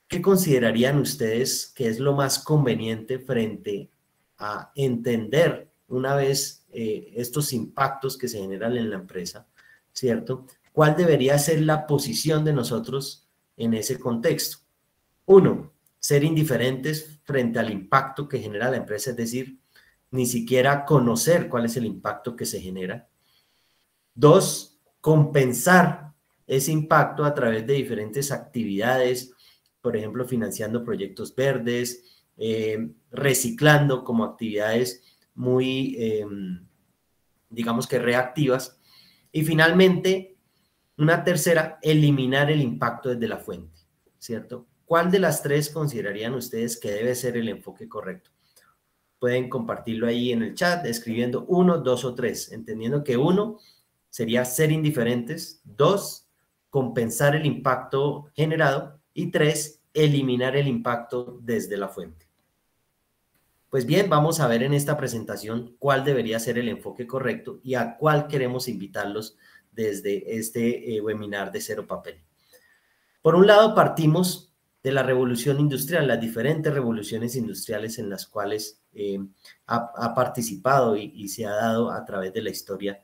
¿qué considerarían ustedes que es lo más conveniente frente a entender una vez eh, estos impactos que se generan en la empresa, ¿cierto? ¿Cuál debería ser la posición de nosotros en ese contexto? Uno, ser indiferentes frente al impacto que genera la empresa, es decir, ni siquiera conocer cuál es el impacto que se genera. Dos, compensar ese impacto a través de diferentes actividades, por ejemplo, financiando proyectos verdes, eh, reciclando como actividades muy, em, digamos que reactivas. Y finalmente, una tercera, eliminar el impacto desde la fuente, ¿cierto? ¿Cuál de las tres considerarían ustedes que debe ser el enfoque correcto? Pueden compartirlo ahí en el chat escribiendo uno, dos o tres, entendiendo que uno sería ser indiferentes, dos, compensar el impacto generado y tres, eliminar el impacto desde la fuente. Pues bien, vamos a ver en esta presentación cuál debería ser el enfoque correcto y a cuál queremos invitarlos desde este eh, webinar de Cero Papel. Por un lado, partimos de la revolución industrial, las diferentes revoluciones industriales en las cuales eh, ha, participado y, se ha dado a través de la historia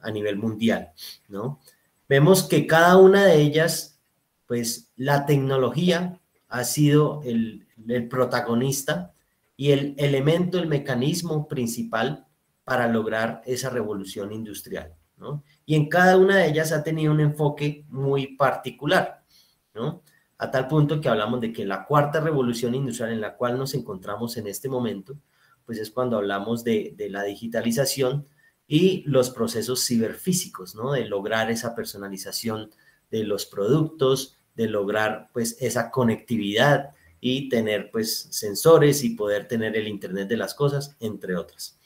a nivel mundial, ¿no? Vemos que cada una de ellas, pues la tecnología ha sido el, el protagonista y el elemento, el mecanismo principal para lograr esa revolución industrial, ¿no? Y en cada una de ellas ha tenido un enfoque muy particular, ¿no? A tal punto que hablamos de que la cuarta revolución industrial en la cual nos encontramos en este momento, pues es cuando hablamos de, de la digitalización y los procesos ciberfísicos, ¿no? De lograr esa personalización de los productos, de lograr pues esa conectividad y tener pues sensores y poder tener el Internet de las cosas, entre otras.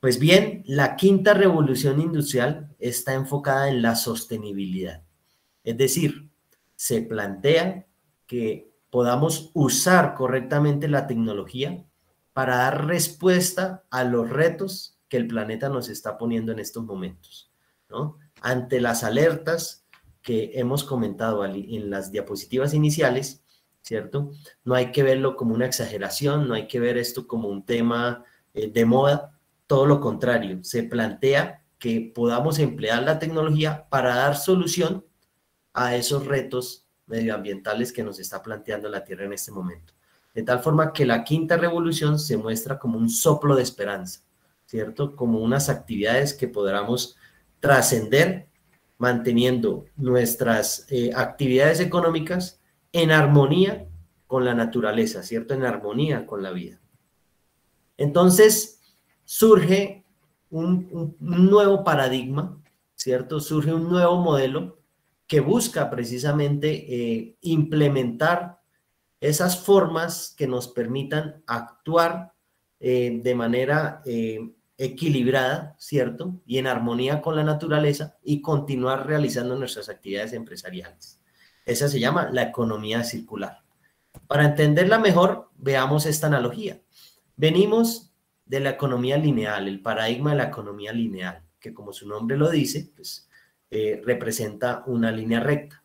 Pues bien, la quinta revolución industrial está enfocada en la sostenibilidad. Es decir, se plantea que podamos usar correctamente la tecnología para dar respuesta a los retos que el planeta nos está poniendo en estos momentos, ¿no? Ante las alertas que hemos comentado en las diapositivas iniciales, ¿cierto? No hay que verlo como una exageración, no hay que ver esto como un tema eh, de moda, todo lo contrario, se plantea que podamos emplear la tecnología para dar solución a esos retos medioambientales que nos está planteando la Tierra en este momento. De tal forma que la quinta revolución se muestra como un soplo de esperanza, ¿cierto? Como unas actividades que podamos trascender manteniendo nuestras eh, actividades económicas en armonía con la naturaleza, ¿cierto? En armonía con la vida. Entonces, surge un, nuevo paradigma, ¿cierto? Surge un nuevo modelo que busca precisamente eh, implementar esas formas que nos permitan actuar eh, de manera equilibrada, ¿cierto? Y en armonía con la naturaleza y continuar realizando nuestras actividades empresariales. Esa se llama la economía circular. Para entenderla mejor, veamos esta analogía. Venimos de la economía lineal, el paradigma de la economía lineal, que como su nombre lo dice, pues eh, representa una línea recta,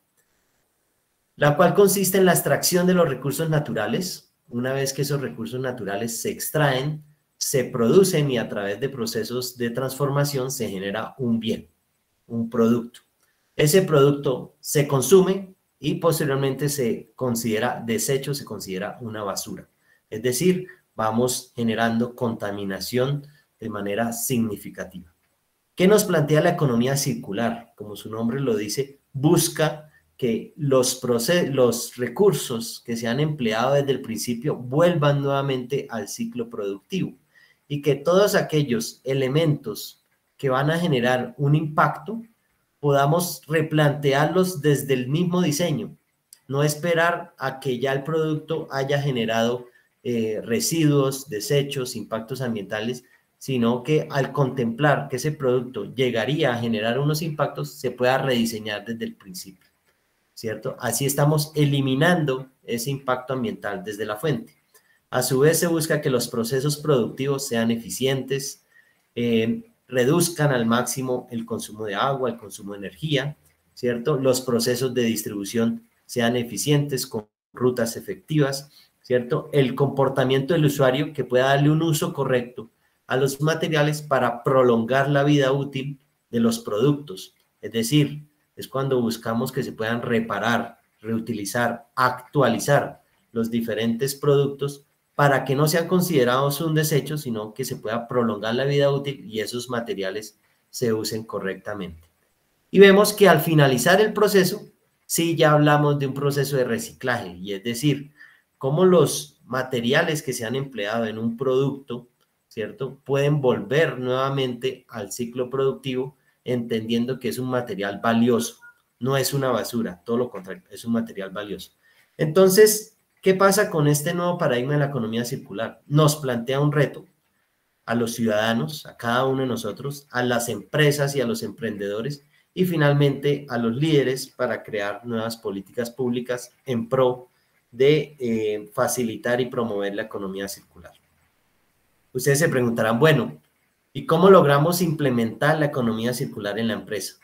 la cual consiste en la extracción de los recursos naturales. Una vez que esos recursos naturales se extraen, se producen y a través de procesos de transformación se genera un bien, un producto. Ese producto se consume y posteriormente se considera desecho, se considera una basura. Es decir, vamos generando contaminación de manera significativa. ¿Qué nos plantea la economía circular? Como su nombre lo dice, busca que los, los recursos que se han empleado desde el principio vuelvan nuevamente al ciclo productivo y que todos aquellos elementos que van a generar un impacto podamos replantearlos desde el mismo diseño, no esperar a que ya el producto haya generado eh, residuos, desechos, impactos ambientales, sino que al contemplar que ese producto llegaría a generar unos impactos, se pueda rediseñar desde el principio, ¿cierto? Así estamos eliminando ese impacto ambiental desde la fuente. A su vez, se busca que los procesos productivos sean eficientes, eh, reduzcan al máximo el consumo de agua, el consumo de energía, ¿cierto? Los procesos de distribución sean eficientes con rutas efectivas ¿cierto? El comportamiento del usuario que pueda darle un uso correcto a los materiales para prolongar la vida útil de los productos. Es decir, es cuando buscamos que se puedan reparar, reutilizar, actualizar los diferentes productos para que no sean considerados un desecho, sino que se pueda prolongar la vida útil y esos materiales se usen correctamente. Y vemos que al finalizar el proceso, sí ya hablamos de un proceso de reciclaje, y es decir, cómo los materiales que se han empleado en un producto, ¿cierto? Pueden volver nuevamente al ciclo productivo entendiendo que es un material valioso, no es una basura, todo lo contrario, es un material valioso. Entonces, ¿qué pasa con este nuevo paradigma de la economía circular? Nos plantea un reto a los ciudadanos, a cada uno de nosotros, a las empresas y a los emprendedores y finalmente a los líderes para crear nuevas políticas públicas en pro de eh, facilitar y promover la economía circular. Ustedes se preguntarán, bueno, ¿y cómo logramos implementar la economía circular en la empresa?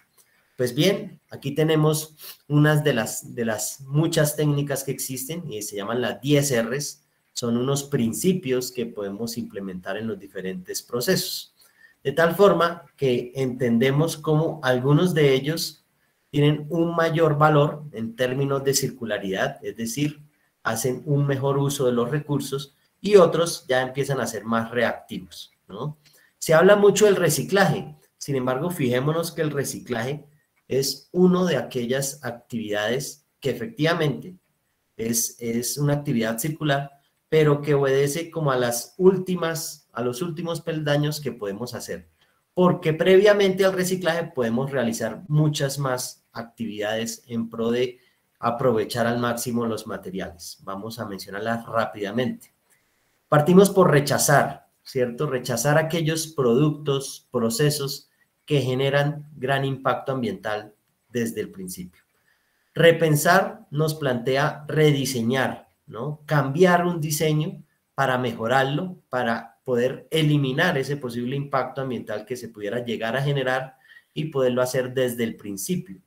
Pues bien, aquí tenemos unas de las, de las muchas técnicas que existen y se llaman las 10 Rs. Son unos principios que podemos implementar en los diferentes procesos. De tal forma que entendemos cómo algunos de ellos tienen un mayor valor en términos de circularidad, es decir, hacen un mejor uso de los recursos y otros ya empiezan a ser más reactivos, ¿no? Se habla mucho del reciclaje, sin embargo, fijémonos que el reciclaje es una de aquellas actividades que efectivamente es, es una actividad circular, pero que obedece como a las últimas, a los últimos peldaños que podemos hacer. Porque previamente al reciclaje podemos realizar muchas más actividades en pro de aprovechar al máximo los materiales. Vamos a mencionarlas rápidamente. Partimos por rechazar, ¿cierto? Rechazar aquellos productos, procesos que generan gran impacto ambiental desde el principio. Repensar nos plantea rediseñar, ¿no? Cambiar un diseño para mejorarlo, para poder eliminar ese posible impacto ambiental que se pudiera llegar a generar y poderlo hacer desde el principio.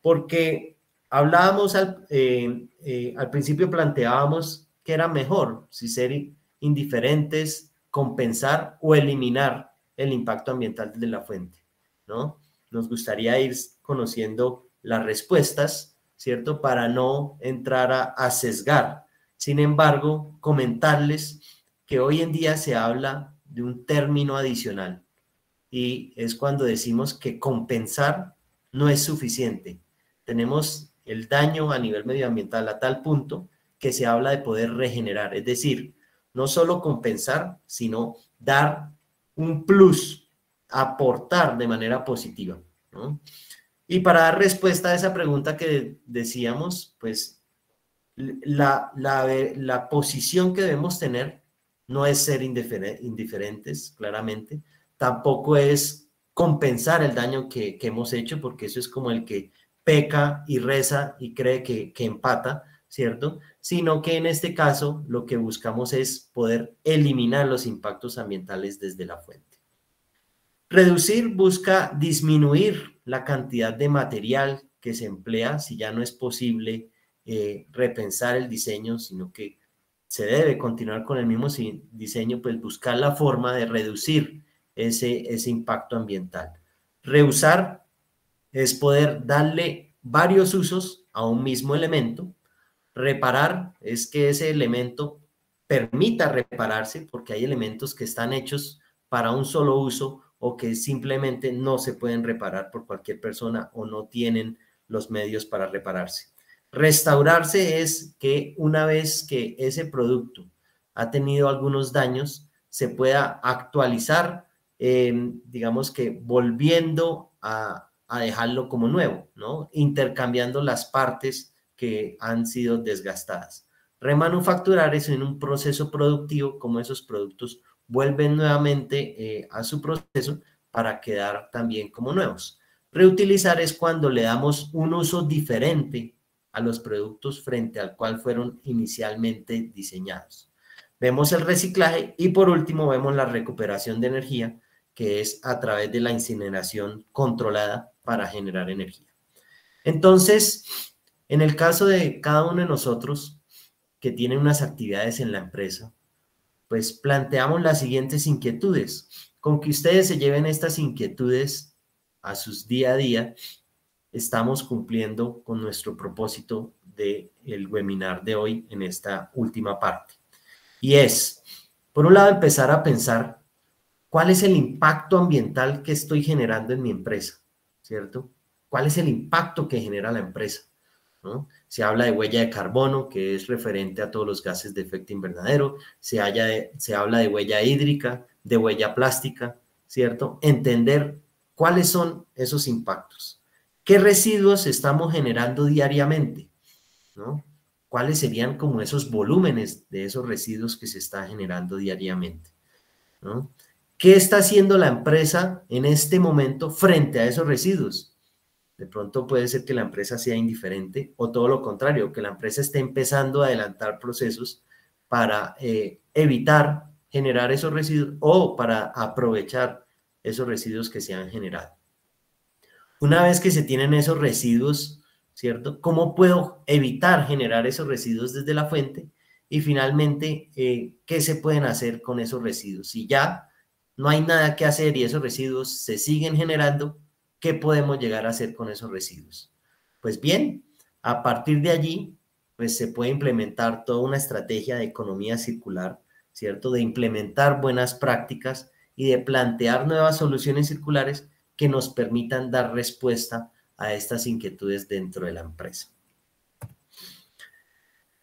Porque hablábamos al, eh, eh, al principio, planteábamos que era mejor si ser indiferentes, compensar o eliminar el impacto ambiental de la fuente. ¿No? Nos gustaría ir conociendo las respuestas, ¿cierto? Para no entrar a, sesgar. Sin embargo, comentarles que hoy en día se habla de un término adicional y es cuando decimos que compensar no es suficiente. Tenemos el daño a nivel medioambiental a tal punto que se habla de poder regenerar, es decir, no solo compensar, sino dar un plus aportar de manera positiva. Y para dar respuesta a esa pregunta que decíamos, pues la, la, posición que debemos tener no es ser indiferentes, claramente, tampoco es compensar el daño que, hemos hecho, porque eso es como el que peca y reza y cree que empata, ¿cierto? Sino que en este caso lo que buscamos es poder eliminar los impactos ambientales desde la fuente. Reducir busca disminuir la cantidad de material que se emplea si ya no es posible eh, repensar el diseño, sino que se debe continuar con el mismo diseño, pues buscar la forma de reducir ese, ese impacto ambiental. Reusar es poder darle varios usos a un mismo elemento. Reparar es que ese elemento permita repararse, porque hay elementos que están hechos para un solo uso o que simplemente no se pueden reparar por cualquier persona o no tienen los medios para repararse. Restaurarse es que una vez que ese producto ha tenido algunos daños, se pueda actualizar, em, digamos que volviendo a, a dejarlo como nuevo, ¿no? Intercambiando las partes que han sido desgastadas. Remanufacturar es en un proceso productivo como esos productos vuelven nuevamente eh, a su proceso para quedar también como nuevos. Reutilizar es cuando le damos un uso diferente a los productos frente al cual fueron inicialmente diseñados. Vemos el reciclaje y por último vemos la recuperación de energía, que es a través de la incineración controlada para generar energía. Entonces, en el caso de cada uno de nosotros que tiene unas actividades en la empresa, pues planteamos las siguientes inquietudes. Con que ustedes se lleven estas inquietudes a sus día a día, estamos cumpliendo con nuestro propósito del el webinar de hoy en esta última parte. Y es, por un lado, empezar a pensar cuál es el impacto ambiental que estoy generando en mi empresa, ¿cierto? ¿Cuál es el impacto que genera la empresa? Se habla de huella de carbono, que es referente a todos los gases de efecto invernadero, se, habla de huella hídrica, de huella plástica, ¿cierto? Entender cuáles son esos impactos. ¿Qué residuos estamos generando diariamente? ¿Cuáles serían como esos volúmenes de esos residuos que se está generando diariamente? ¿Qué está haciendo la empresa en este momento frente a esos residuos? De pronto puede ser que la empresa sea indiferente o todo lo contrario, que la empresa esté empezando a adelantar procesos para eh, evitar generar esos residuos o para aprovechar esos residuos que se han generado. Una vez que se tienen esos residuos, ¿cierto? ¿Cómo puedo evitar generar esos residuos desde la fuente? Y finalmente, eh, ¿qué se pueden hacer con esos residuos? Si ya no hay nada que hacer y esos residuos se siguen generando, ¿qué podemos llegar a hacer con esos residuos? Pues bien, a partir de allí, pues se puede implementar toda una estrategia de economía circular, ¿cierto? De implementar buenas prácticas y de plantear nuevas soluciones circulares que nos permitan dar respuesta a estas inquietudes dentro de la empresa.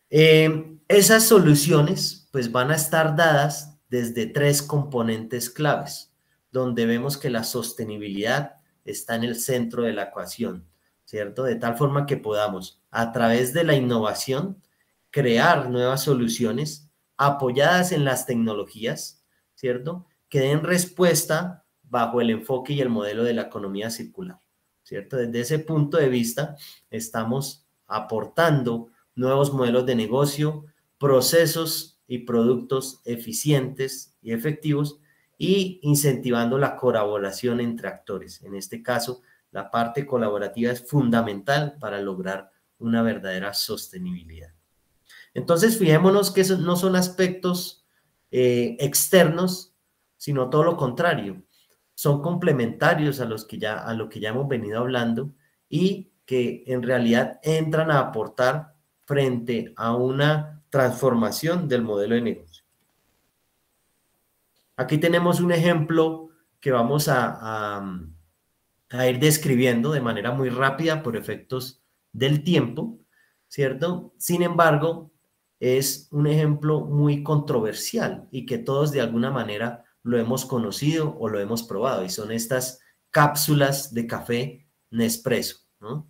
Eh, esas soluciones pues van a estar dadas desde tres componentes claves, donde vemos que la sostenibilidad está en el centro de la ecuación, ¿cierto? De tal forma que podamos, a través de la innovación, crear nuevas soluciones apoyadas en las tecnologías, ¿cierto? Que den respuesta bajo el enfoque y el modelo de la economía circular, ¿cierto? Desde ese punto de vista, estamos aportando nuevos modelos de negocio, procesos y productos eficientes y efectivos y incentivando la colaboración entre actores. En este caso, la parte colaborativa es fundamental para lograr una verdadera sostenibilidad. Entonces, fijémonos que esos no son aspectos eh, externos, sino todo lo contrario. Son complementarios a, los que ya, a lo que ya hemos venido hablando y que en realidad entran a aportar frente a una transformación del modelo de negocio. Aquí tenemos un ejemplo que vamos a, a, ir describiendo de manera muy rápida por efectos del tiempo, ¿cierto? Sin embargo, es un ejemplo muy controversial y que todos de alguna manera lo hemos conocido o lo hemos probado y son estas cápsulas de café Nespresso, ¿no?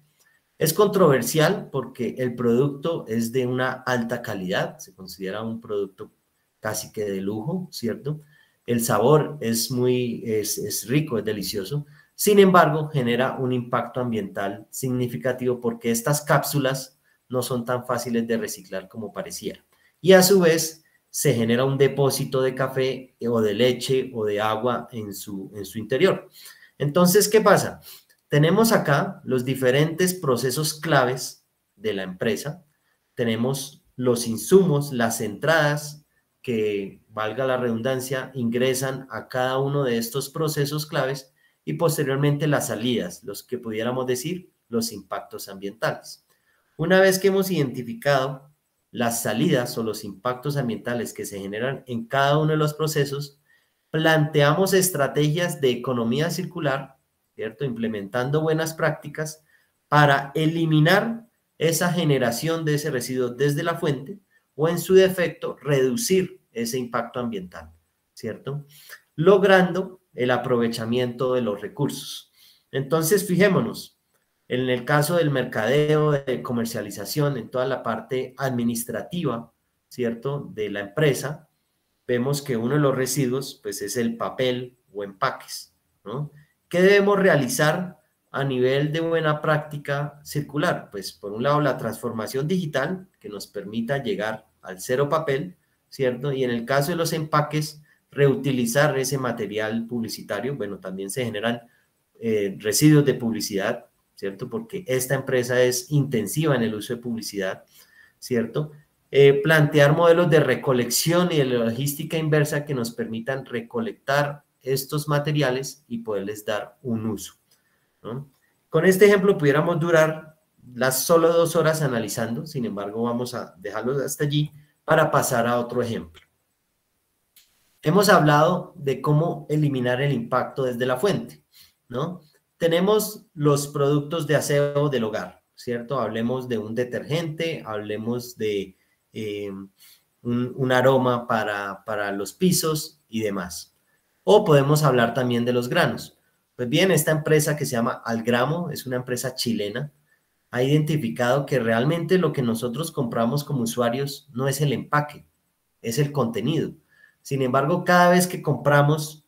Es controversial porque el producto es de una alta calidad, se considera un producto casi que de lujo, ¿cierto? El sabor es muy, es, rico, es delicioso. Sin embargo, genera un impacto ambiental significativo porque estas cápsulas no son tan fáciles de reciclar como pareciera. Y a su vez, se genera un depósito de café o de leche o de agua en su, en su interior. Entonces, ¿qué pasa? Tenemos acá los diferentes procesos claves de la empresa. Tenemos los insumos, las entradas que, valga la redundancia, ingresan a cada uno de estos procesos claves y posteriormente las salidas, los que pudiéramos decir los impactos ambientales. Una vez que hemos identificado las salidas o los impactos ambientales que se generan en cada uno de los procesos, planteamos estrategias de economía circular ¿cierto? Implementando buenas prácticas para eliminar esa generación de ese residuo desde la fuente o en su defecto reducir ese impacto ambiental, ¿cierto? Logrando el aprovechamiento de los recursos. Entonces, fijémonos, en el caso del mercadeo, de comercialización, en toda la parte administrativa, ¿cierto? De la empresa, vemos que uno de los residuos, pues es el papel o empaques, ¿no? ¿Qué debemos realizar a nivel de buena práctica circular? Pues por un lado la transformación digital que nos permita llegar al cero papel, ¿cierto? Y en el caso de los empaques, reutilizar ese material publicitario. Bueno, también se generan eh, residuos de publicidad, ¿cierto? Porque esta empresa es intensiva en el uso de publicidad, ¿cierto? Eh, plantear modelos de recolección y de logística inversa que nos permitan recolectar estos materiales y poderles dar un uso. Con este ejemplo pudiéramos durar las solo dos horas analizando, sin embargo vamos a dejarlo hasta allí para pasar a otro ejemplo. Hemos hablado de cómo eliminar el impacto desde la fuente, ¿no? Tenemos los productos de aseo del hogar, ¿cierto? Hablemos de un detergente, hablemos de eh, un, aroma para, para los pisos y demás. O podemos hablar también de los granos. Pues bien, esta empresa que se llama Algramo es una empresa chilena. Ha identificado que realmente lo que nosotros compramos como usuarios no es el empaque, es el contenido. Sin embargo, cada vez que compramos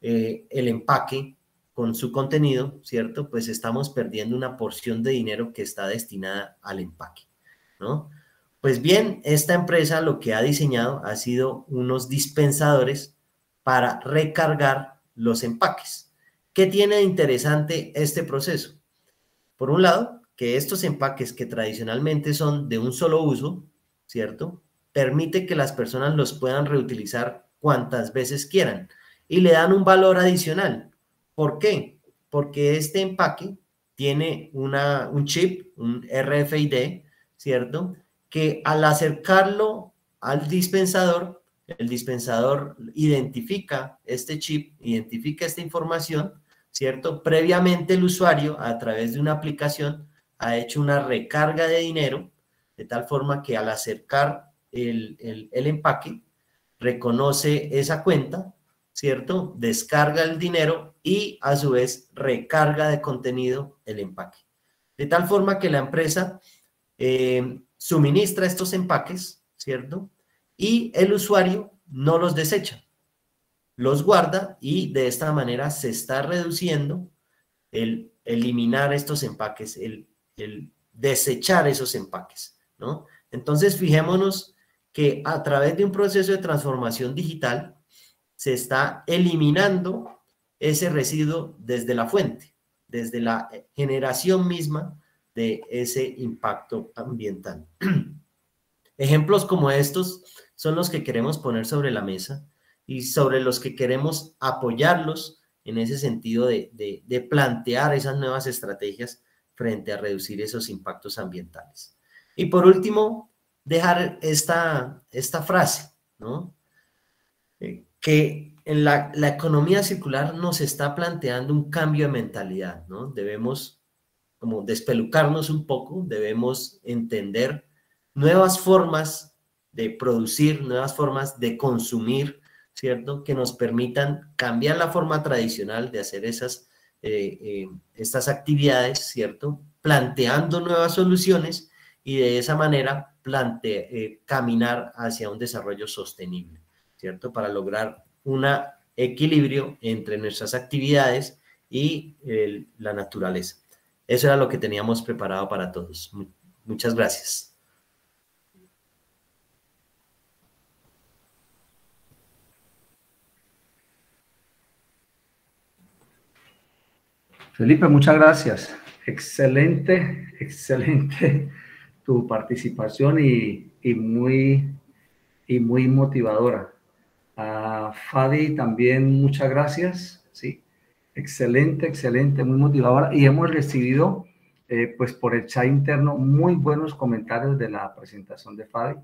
eh, el empaque con su contenido, ¿cierto? Pues estamos perdiendo una porción de dinero que está destinada al empaque, ¿no? Pues bien, esta empresa lo que ha diseñado ha sido unos dispensadores para recargar los empaques. ¿Qué tiene de interesante este proceso? Por un lado, que estos empaques que tradicionalmente son de un solo uso, ¿cierto? Permite que las personas los puedan reutilizar cuantas veces quieran y le dan un valor adicional. ¿Por qué? Porque este empaque tiene una, un chip, un RFID, ¿cierto? Que al acercarlo al dispensador, el dispensador identifica este chip, identifica esta información, ¿cierto? Previamente el usuario, a través de una aplicación, ha hecho una recarga de dinero, de tal forma que al acercar el, el empaque, reconoce esa cuenta, ¿cierto? Descarga el dinero y a su vez recarga de contenido el empaque. De tal forma que la empresa eh, suministra estos empaques, ¿cierto? Y el usuario no los desecha, los guarda y de esta manera se está reduciendo el eliminar estos empaques, el, el desechar esos empaques, ¿no? Entonces, fijémonos que a través de un proceso de transformación digital se está eliminando ese residuo desde la fuente, desde la generación misma de ese impacto ambiental. [CLEARS THROAT] Ejemplos como estos son los que queremos poner sobre la mesa y sobre los que queremos apoyarlos en ese sentido de, plantear esas nuevas estrategias frente a reducir esos impactos ambientales. Y por último, dejar esta, esta frase, ¿no? Eh, que en la, la, economía circular nos está planteando un cambio de mentalidad, ¿no? Debemos como despelucarnos un poco, debemos entender nuevas formas de producir, nuevas formas de consumir, ¿cierto? Que nos permitan cambiar la forma tradicional de hacer esas, eh, eh, estas actividades, ¿cierto? Planteando nuevas soluciones y de esa manera plante, eh, caminar hacia un desarrollo sostenible, ¿cierto? Para lograr un equilibrio entre nuestras actividades y la naturaleza. Eso era lo que teníamos preparado para todos. Muchas gracias. Felipe, muchas gracias. Excelente, excelente tu participación y, muy, y muy motivadora. A Fadi también muchas gracias, ¿sí? Excelente, excelente, muy motivadora. Y hemos recibido, eh, pues por el chat interno, muy buenos comentarios de la presentación de Fadi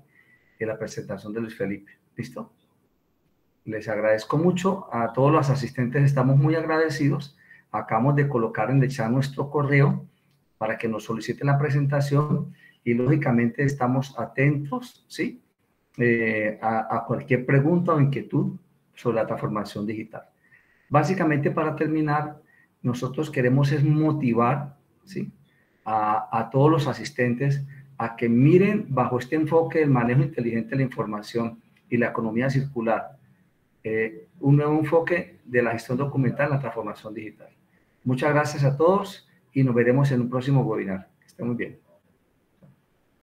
y la presentación de Luis Felipe. ¿Listo? Les agradezco mucho. A todos los asistentes estamos muy agradecidos. Acabamos de colocar en el chat nuestro correo para que nos soliciten la presentación y lógicamente estamos atentos, ¿sí? Eh, a, cualquier pregunta o inquietud sobre la transformación digital. Básicamente, para terminar, nosotros queremos es motivar, ¿sí? A, a todos los asistentes a que miren bajo este enfoque del manejo inteligente de la información y la economía circular, eh, un nuevo enfoque de la gestión documental en la transformación digital. Muchas gracias a todos y nos veremos en un próximo webinar. Que estén muy bien.